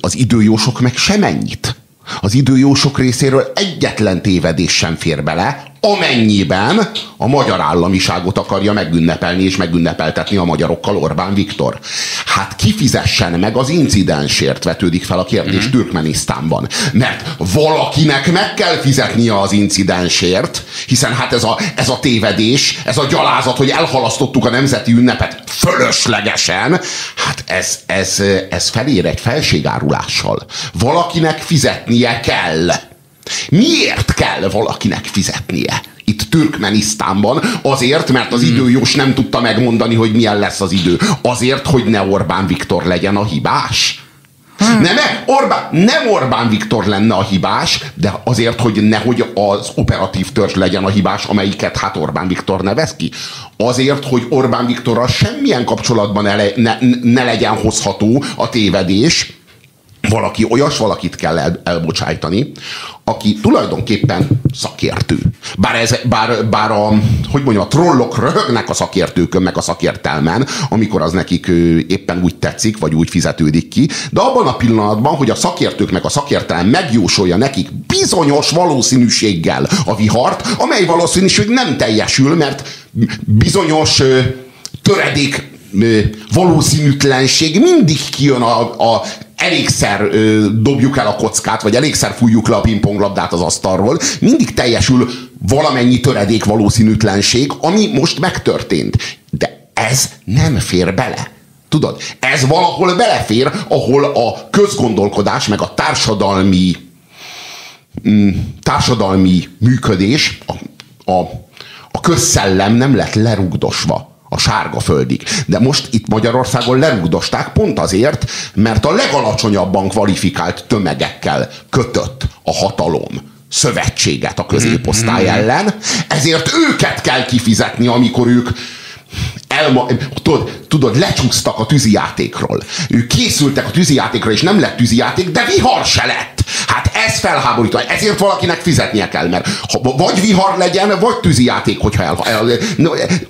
az időjósok meg semennyit. Az időjósok részéről egyetlen tévedés sem fér bele, amennyiben a magyar államiságot akarja megünnepelni és megünnepeltetni a magyarokkal Orbán Viktor. Hát kifizessen meg az incidensért, vetődik fel a kérdés mm-hmm. Türkmenisztánban. Mert valakinek meg kell fizetnie az incidensért, hiszen hát ez a, ez a tévedés, ez a gyalázat, hogy elhalasztottuk a nemzeti ünnepet fölöslegesen, hát ez, ez, ez felér egy felségárulással. Valakinek fizetnie kell. Miért kell valakinek fizetnie? Itt Türkmenisztánban azért, mert az időjós nem tudta megmondani, hogy milyen lesz az idő. Azért, hogy ne Orbán Viktor legyen a hibás. Hmm. Nem, Orbán, nem Orbán Viktor lenne a hibás, de azért, hogy nehogy az operatív törzs legyen a hibás, amelyiket hát Orbán Viktor nevez ki. Azért, hogy Orbán Viktorral semmilyen kapcsolatban ne, ne, ne legyen hozható a tévedés, valaki, olyas valakit kell el, elbocsájtani, aki tulajdonképpen szakértő. Bár, ez, bár, bár a, hogy mondjam, a trollok röhögnek a szakértőkön, meg a szakértelmen, amikor az nekik éppen úgy tetszik, vagy úgy fizetődik ki, de abban a pillanatban, hogy a szakértők meg a szakértelem megjósolja nekik bizonyos valószínűséggel a vihart, amely valószínűség nem teljesül, mert bizonyos töredék valószínűtlenség mindig kijön a, a elégszer ö, dobjuk el a kockát, vagy elégszer fújjuk le a pingponglabdát az asztalról, mindig teljesül valamennyi töredék valószínűtlenség, ami most megtörtént. De ez nem fér bele. Tudod, ez valahol belefér, ahol a közgondolkodás, meg a társadalmi mm, társadalmi működés, a, a, a közszellem nem lett lerugdosva a sárga földig. De most itt Magyarországon lerugdosták pont azért, mert a legalacsonyabban kvalifikált tömegekkel kötött a hatalom szövetséget a középosztály mm-hmm. ellen, ezért őket kell kifizetni, amikor ők elma, tudod, tudod, lecsúsztak a tűzijátékról. Ők készültek a tűzijátékra, és nem lett tűzijáték, de vihar se lett. Hát ez felháborító. Ezért valakinek fizetnie kell, mert ha, vagy vihar legyen, vagy tűzijáték, hogyha el, el,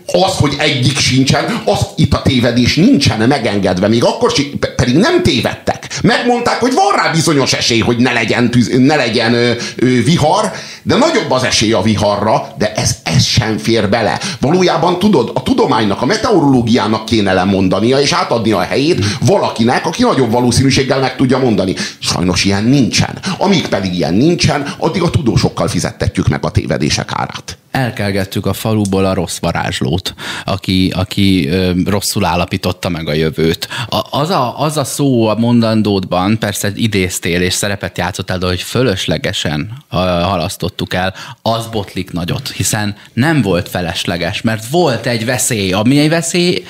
az, hogy egyik sincsen, az itt a tévedés nincsen megengedve. Még akkor pedig nem tévedtek. Megmondták, hogy van rá bizonyos esély, hogy ne legyen, tűz, ne legyen ö, ö, vihar, de nagyobb az esély a viharra, de ez, ez sem fér bele. Valójában tudod, a tudománynak, a meteorológiának kéne lemondania, és átadni a helyét valakinek, aki nagyobb valószínűséggel meg tudja mondani. Sajnos ilyen nincsen. Amíg pedig ilyen nincsen, addig a tudósokkal fizettetjük meg a tévedések árát elkelgettük a faluból a rossz varázslót, aki, aki rosszul állapította meg a jövőt. A, az, a, az a szó a mondandódban, persze idéztél és szerepet játszottál, de hogy fölöslegesen halasztottuk el, az botlik nagyot, hiszen nem volt felesleges, mert volt egy veszély, ami egy veszély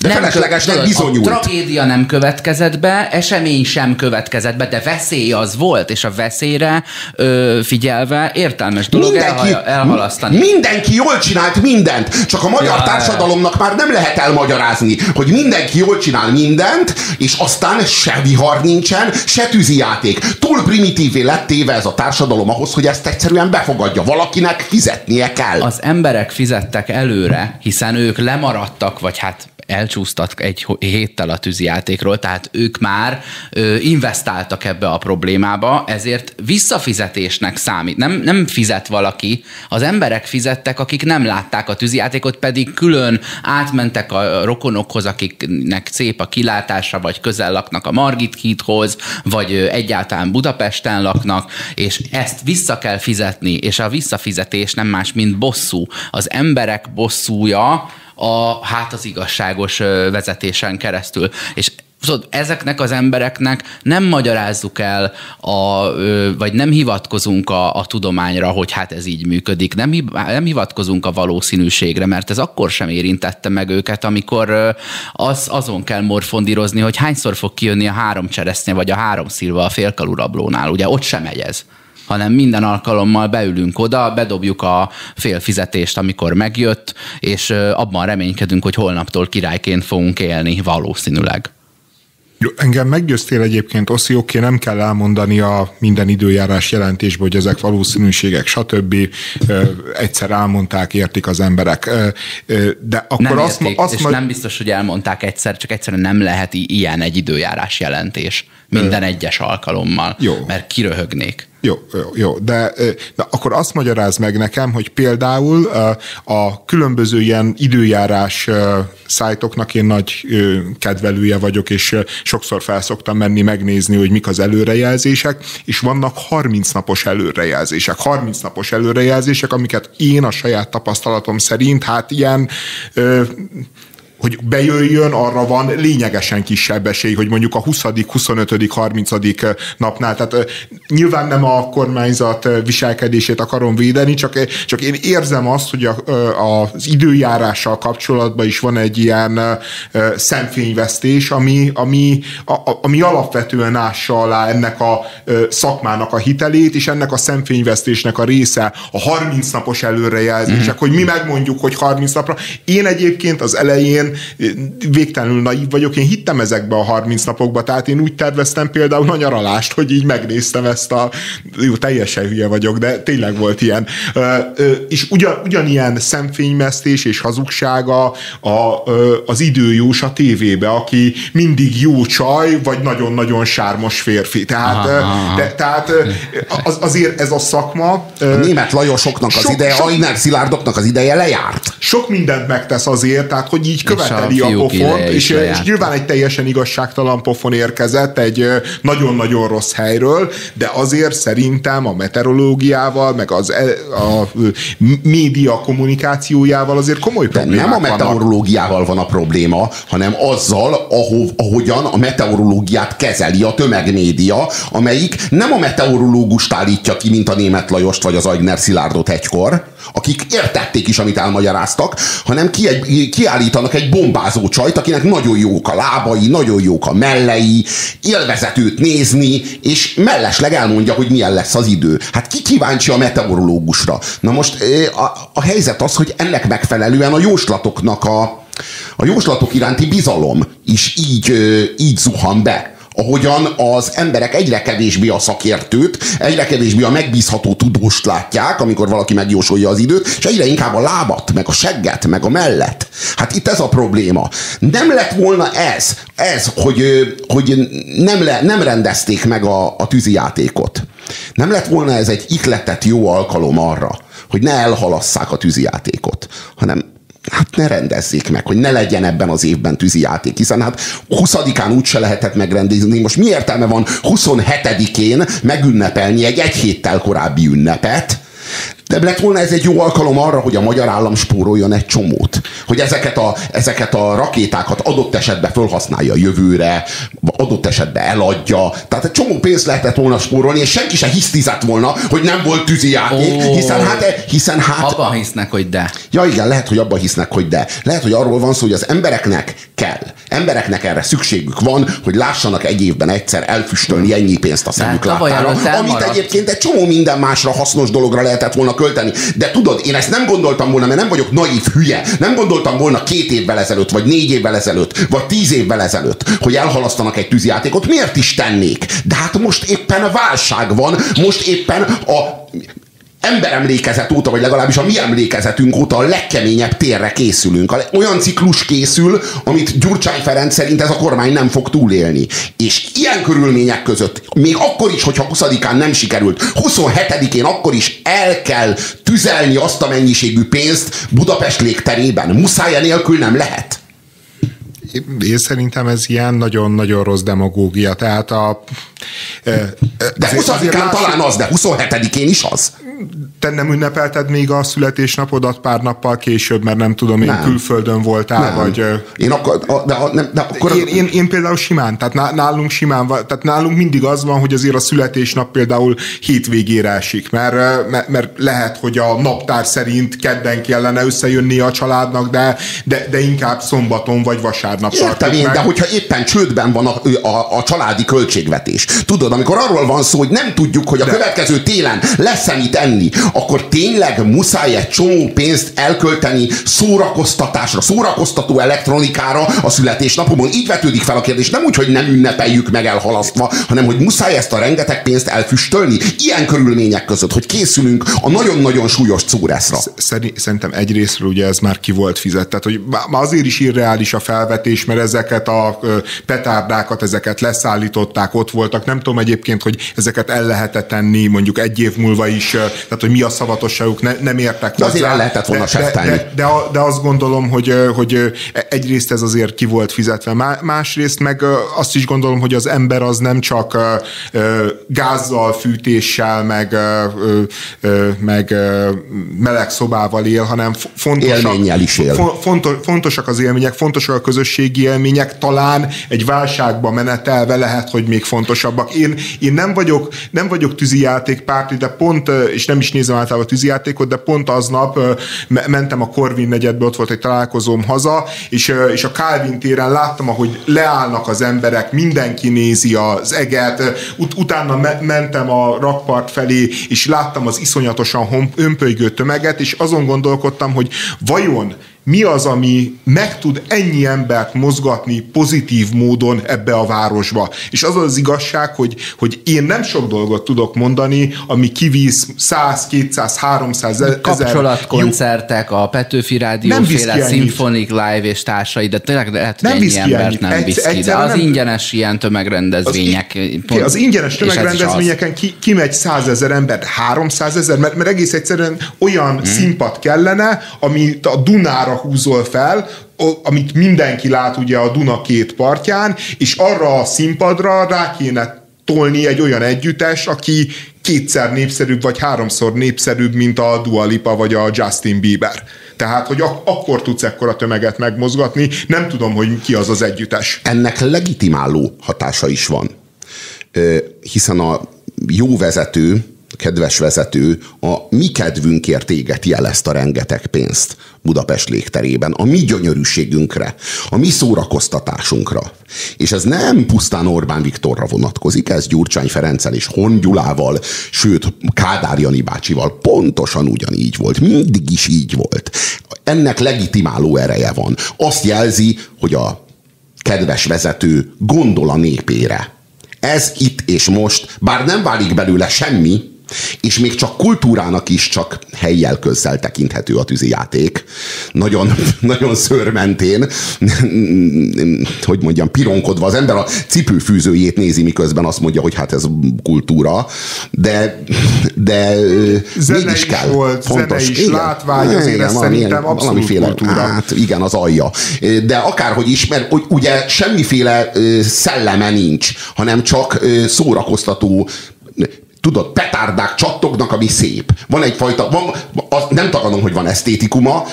de nem feleslegesnek bizonyult. A tragédia nem következett be, esemény sem következett be, de veszély az volt, és a veszélyre ö, figyelve értelmes dolog mindenki, elhalasztani. Mindenki jól csinált mindent, csak a magyar ja, társadalomnak már nem lehet elmagyarázni, hogy mindenki jól csinál mindent, és aztán se vihar nincsen, se tűzijáték. Túl primitívé lett téve ez a társadalom ahhoz, hogy ezt egyszerűen befogadja. Valakinek fizetnie kell. Az emberek fizettek előre, hiszen ők lemaradtak, vagy hát elcsúsztak egy héttel a tűzijátékról, tehát ők már ö, investáltak ebbe a problémába, ezért visszafizetésnek számít. Nem, nem fizet valaki, az emberek fizettek, akik nem látták a tűzijátékot, pedig külön átmentek a rokonokhoz, akiknek szép a kilátása, vagy közel laknak a Margit hídhoz, vagy egyáltalán Budapesten laknak, és ezt vissza kell fizetni, és a visszafizetés nem más, mint bosszú. Az emberek bosszúja, a hát az igazságos vezetésen keresztül. És Szóval ezeknek az embereknek nem magyarázzuk el, a, vagy nem hivatkozunk a, a tudományra, hogy hát ez így működik, nem, nem hivatkozunk a valószínűségre, mert ez akkor sem érintette meg őket, amikor az, azon kell morfondírozni, hogy hányszor fog kijönni a három cseresznye, vagy a három szilva a félkalurablónál, ugye ott sem megy ez hanem minden alkalommal beülünk oda, bedobjuk a fél fizetést, amikor megjött, és abban reménykedünk, hogy holnaptól királyként fogunk élni valószínűleg. Engem meggyőztél egyébként, Oszi, oké, nem kell elmondani a minden időjárás jelentésből, hogy ezek valószínűségek, stb. Egyszer elmondták, értik az emberek. De akkor nem azt, érték, azt és nem biztos, hogy elmondták egyszer, csak egyszerűen nem lehet ilyen egy időjárás jelentés minden egyes alkalommal, Jó. mert kiröhögnék. Jó, jó, jó. De, de akkor azt magyaráz meg nekem, hogy például a különböző ilyen időjárás szájtoknak én nagy kedvelője vagyok, és sokszor felszoktam menni megnézni, hogy mik az előrejelzések, és vannak 30 napos előrejelzések. 30 napos előrejelzések, amiket én a saját tapasztalatom szerint, hát ilyen hogy bejöjjön, arra van lényegesen kisebb esély, hogy mondjuk a 20., 25., 30. napnál, tehát nyilván nem a kormányzat viselkedését akarom védeni, csak, csak én érzem azt, hogy a, a, az időjárással kapcsolatban is van egy ilyen szemfényvesztés, ami, ami, a, ami alapvetően ássa alá ennek a szakmának a hitelét, és ennek a szemfényvesztésnek a része a 30 napos előrejelzések, mm-hmm. hogy mi megmondjuk, hogy 30 napra. Én egyébként az elején végtelenül naív vagyok, én hittem ezekbe a 30 napokba, tehát én úgy terveztem például a nyaralást, hogy így megnéztem ezt a, jó, teljesen hülye vagyok, de tényleg volt ilyen. És ugyan, ugyanilyen szemfénymesztés és hazugsága a, az időjós a tévébe, aki mindig jó csaj, vagy nagyon-nagyon sármos férfi. Tehát, de, tehát az, azért ez a szakma... A német Lajosoknak az sok, ideje, sok, Ainer Szilárdoknak az ideje lejárt. Sok mindent megtesz azért, tehát hogy így követ követeli a a, pofont, és, és nyilván egy teljesen igazságtalan pofon érkezett egy nagyon-nagyon rossz helyről, de azért szerintem a meteorológiával, meg az e- a, média kommunikációjával azért komoly De problémák nem a meteorológiával van a probléma, hanem azzal, ahov, ahogyan a meteorológiát kezeli a tömegmédia, amelyik nem a meteorológust állítja ki, mint a német Lajost vagy az Aigner Szilárdot egykor, akik értették is, amit elmagyaráztak, hanem ki egy, kiállítanak egy bombázó csajt, akinek nagyon jók a lábai, nagyon jók a mellei, élvezet őt nézni, és mellesleg elmondja, hogy milyen lesz az idő. Hát ki kíváncsi a meteorológusra? Na most a, a helyzet az, hogy ennek megfelelően a jóslatoknak a, a jóslatok iránti bizalom is így, így zuhan be ahogyan az emberek egyre kevésbé a szakértőt, egyre kevésbé a megbízható tudóst látják, amikor valaki megjósolja az időt, és egyre inkább a lábat, meg a segget, meg a mellet. Hát itt ez a probléma. Nem lett volna ez, ez, hogy, hogy nem, le, nem rendezték meg a, a tűzijátékot. Nem lett volna ez egy ikletett jó alkalom arra, hogy ne elhalasszák a tűzijátékot, hanem hát ne rendezzék meg, hogy ne legyen ebben az évben tűzijáték, hiszen hát 20-án úgyse lehetett megrendezni. Most mi értelme van 27-én megünnepelni egy egy héttel korábbi ünnepet, de lett volna ez egy jó alkalom arra, hogy a magyar állam spóroljon egy csomót. Hogy ezeket a, ezeket a rakétákat adott esetben felhasználja jövőre, adott esetben eladja. Tehát egy csomó pénzt lehetett volna spórolni, és senki se hisztizett volna, hogy nem volt tűzijáték, Ó. hiszen hát, hiszen hát Abban hisznek, hogy de. Ja igen, lehet, hogy abban hisznek, hogy de. Lehet, hogy arról van szó, hogy az embereknek kell. Embereknek erre szükségük van, hogy lássanak egy évben egyszer elfüstölni ennyi pénzt a szemük tavaly láttára. Amit egyébként egy csomó minden másra hasznos dologra lehetett volna költeni. De tudod, én ezt nem gondoltam volna, mert nem vagyok naív hülye. Nem gondoltam volna két évvel ezelőtt, vagy négy évvel ezelőtt, vagy tíz évvel ezelőtt, hogy elhalasztanak egy tűzjátékot. Miért is tennék? De hát most éppen válság van, most éppen a emberemlékezet óta, vagy legalábbis a mi emlékezetünk óta a legkeményebb térre készülünk. Olyan ciklus készül, amit Gyurcsány Ferenc szerint ez a kormány nem fog túlélni. És ilyen körülmények között, még akkor is, hogyha 20-án nem sikerült, 27-én akkor is el kell tüzelni azt a mennyiségű pénzt Budapest légterében. Muszáj nélkül nem lehet. Én szerintem ez ilyen nagyon-nagyon rossz demagógia. Tehát a... e, De azért- azért 20-án lássuk- talán az, de 27-én is az. Te nem ünnepelted még a születésnapodat pár nappal később, mert nem tudom, én Nem. külföldön voltál, Nem. vagy... Én akkor, a- de, a- nem, de akkor Én, én, én például simán, tehát ná- nálunk simán tehát nálunk mindig az van, hogy azért a születésnap például hétvégére esik, mert, mert, mert lehet, hogy a naptár szerint kedden kellene összejönni a családnak, de, de, de inkább szombaton vagy vasárnap Értem én, meg. de hogyha éppen csődben van a, a, a családi költségvetés. Tudod, amikor arról van szó, hogy nem tudjuk, hogy a De. következő télen lesz-e mit enni, akkor tényleg muszáj egy csomó pénzt elkölteni szórakoztatásra, szórakoztató elektronikára a születésnapomon. Így vetődik fel a kérdés, nem úgy, hogy nem ünnepeljük meg elhalasztva, hanem hogy muszáj ezt a rengeteg pénzt elfüstölni, ilyen körülmények között, hogy készülünk a nagyon-nagyon súlyos cúreszra. Szeri- Szerintem egyrésztről ugye ez már ki volt fizet. Tehát, hogy azért is irreális a felvetés, mert ezeket a petárdákat, ezeket leszállították, ott voltak. Nem tudom egyébként, hogy ezeket el lehet tenni mondjuk egy év múlva is, tehát, hogy mi a szavatosságuk, ne, nem értek De azért hozzá. el lehetett volna de, de, de, de, de azt gondolom, hogy, hogy egyrészt ez azért ki volt fizetve, Má- másrészt meg azt is gondolom, hogy az ember az nem csak gázzal, fűtéssel, meg, meg meleg szobával él, hanem fontosak, is él. fo- fontos, fontosak az élmények, fontosak a közösségi élmények, talán egy válságba menetelve lehet, hogy még fontosabbak. Én, én nem vagyok, nem vagyok tűzijátékpárti, de pont, és nem is nézem általában a tűzijátékot, de pont aznap mentem a Corvin negyedbe, ott volt egy találkozóm haza, és, és a Calvin téren láttam, ahogy leállnak az emberek, mindenki nézi az eget, ut- utána me- mentem a rakpart felé, és láttam az iszonyatosan hom- hömpölygő tömeget, és azon gondolkodtam, hogy vajon mi az, ami meg tud ennyi embert mozgatni pozitív módon ebbe a városba. És az az igazság, hogy, hogy én nem sok dolgot tudok mondani, ami kivíz 100, 200, 300 ezer Kapcsolatkoncertek, a Petőfi Rádió Nem féle. Symphonic Live és társai, de tényleg lehet, hogy Nem ennyi embert ennyit. nem visz ki. De az nem- ingyenes ilyen tömegrendezvények. Ki, pont- az ingyenes az. tömegrendezvényeken ki, kimegy százezer ember, 300 ezer, mert, mert egész egyszerűen olyan Hmm. mm. színpad kellene, ami a Dunára húzol fel, amit mindenki lát ugye a Duna két partján, és arra a színpadra rá kéne tolni egy olyan együttes, aki kétszer népszerűbb, vagy háromszor népszerűbb, mint a Dua Lipa, vagy a Justin Bieber. Tehát, hogy ak- akkor tudsz ekkora tömeget megmozgatni, nem tudom, hogy ki az az együttes. Ennek legitimáló hatása is van. Hiszen a jó vezető, kedves vezető, a mi kedvünkért éget el ezt a rengeteg pénzt Budapest légterében, a mi gyönyörűségünkre, a mi szórakoztatásunkra. És ez nem pusztán Orbán Viktorra vonatkozik, ez Gyurcsány Ferenccel és Hongyulával, sőt Kádár Jani bácsival pontosan ugyanígy volt. Mindig is így volt. Ennek legitimáló ereje van. Azt jelzi, hogy a kedves vezető gondol a népére. Ez itt és most, bár nem válik belőle semmi, és még csak kultúrának is csak helyjel közzel tekinthető a tűzijáték. Nagyon, nagyon szörmentén, hogy mondjam, pironkodva. Az ember a cipőfűzőjét nézi, miközben azt mondja, hogy hát ez kultúra, de, de zene mégis kell. Volt, Fontos. Zene is, igen. látvány, azért igen, ez szerintem abszolút valamiféle, kultúra. Hát igen, az alja. De akárhogy is, mert ugye semmiféle szelleme nincs, hanem csak szórakoztató tudod, petárdák csattognak, ami szép. Van egyfajta, van, az, nem tagadom, hogy van esztétikuma,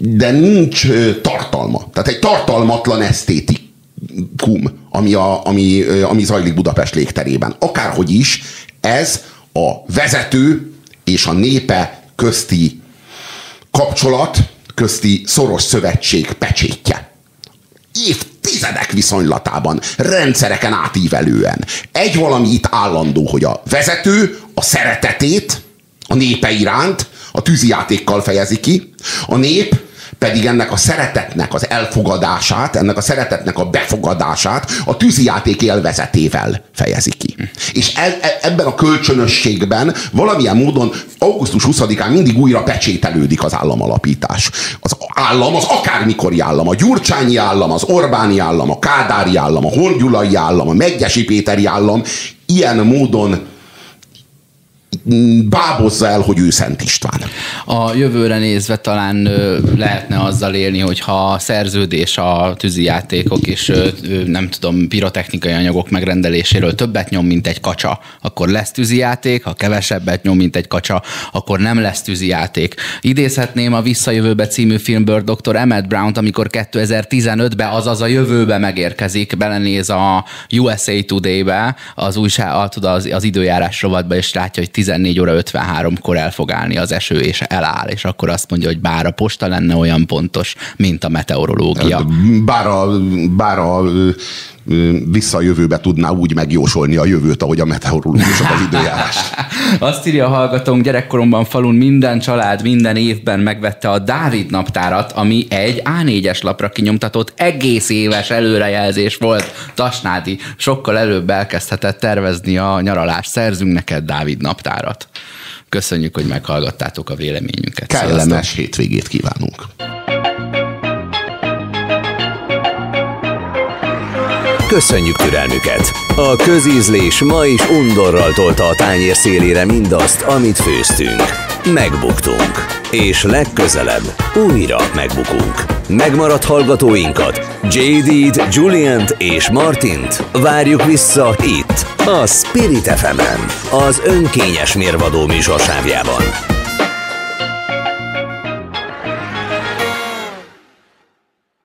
de nincs tartalma. Tehát egy tartalmatlan esztétikum, ami, a, ami, ami zajlik Budapest légterében. Akárhogy is, ez a vezető és a népe közti kapcsolat, közti szoros szövetség pecsétje. Évtizedek viszonylatában, rendszereken átívelően. Egy valami itt állandó, hogy a vezető a szeretetét a népe iránt a tűzijátékkal fejezi ki, a nép pedig ennek a szeretetnek az elfogadását, ennek a szeretetnek a befogadását a tűzijáték élvezetével fejezi ki. És e, ebben a kölcsönösségben valamilyen módon augusztus 20-án mindig újra pecsételődik az államalapítás. Az állam, az akármikori állam, a Gyurcsányi állam, az Orbáni állam, a Kádári állam, a Hongyulai állam, a Meggyesi Péteri állam ilyen módon bábozza el, hogy ő Szent István. A jövőre nézve talán lehetne azzal élni, hogyha a szerződés a tűzijátékok és nem tudom, pirotechnikai anyagok megrendeléséről többet nyom, mint egy kacsa, akkor lesz tűzijáték, ha kevesebbet nyom, mint egy kacsa, akkor nem lesz tűzijáték. Idézhetném a Visszajövőbe című filmből dr. Emmett Brown-t, amikor 2015-ben, azaz a jövőbe megérkezik, belenéz a USA Today-be, az újság, az, az időjárás rovatba, és látja, hogy 14 óra 53-kor el fog állni az eső, és eláll, és akkor azt mondja, hogy bár a posta lenne olyan pontos, mint a meteorológia. Bár a, bár a visszajövőbe tudná úgy megjósolni a jövőt, ahogy a meteorológusok az időjárás. Azt írja a hallgatónk, gyerekkoromban falun minden család minden évben megvette a Dávid naptárat, ami egy A4-es lapra kinyomtatott egész éves előrejelzés volt. Tasnádi sokkal előbb elkezdhetett tervezni a nyaralást. Szerzünk neked Dávid naptárat. Köszönjük, hogy meghallgattátok a véleményünket. Kellemes Sziasztok. hétvégét kívánunk! Köszönjük türelmüket! A közízlés ma is undorral tolta a tányér szélére mindazt, amit főztünk. Megbuktunk. És legközelebb újra megbukunk. Megmaradt hallgatóinkat, JD-t, Juliant és Martint várjuk vissza itt, a Spirit fm az önkényes mérvadó műsorsávjában.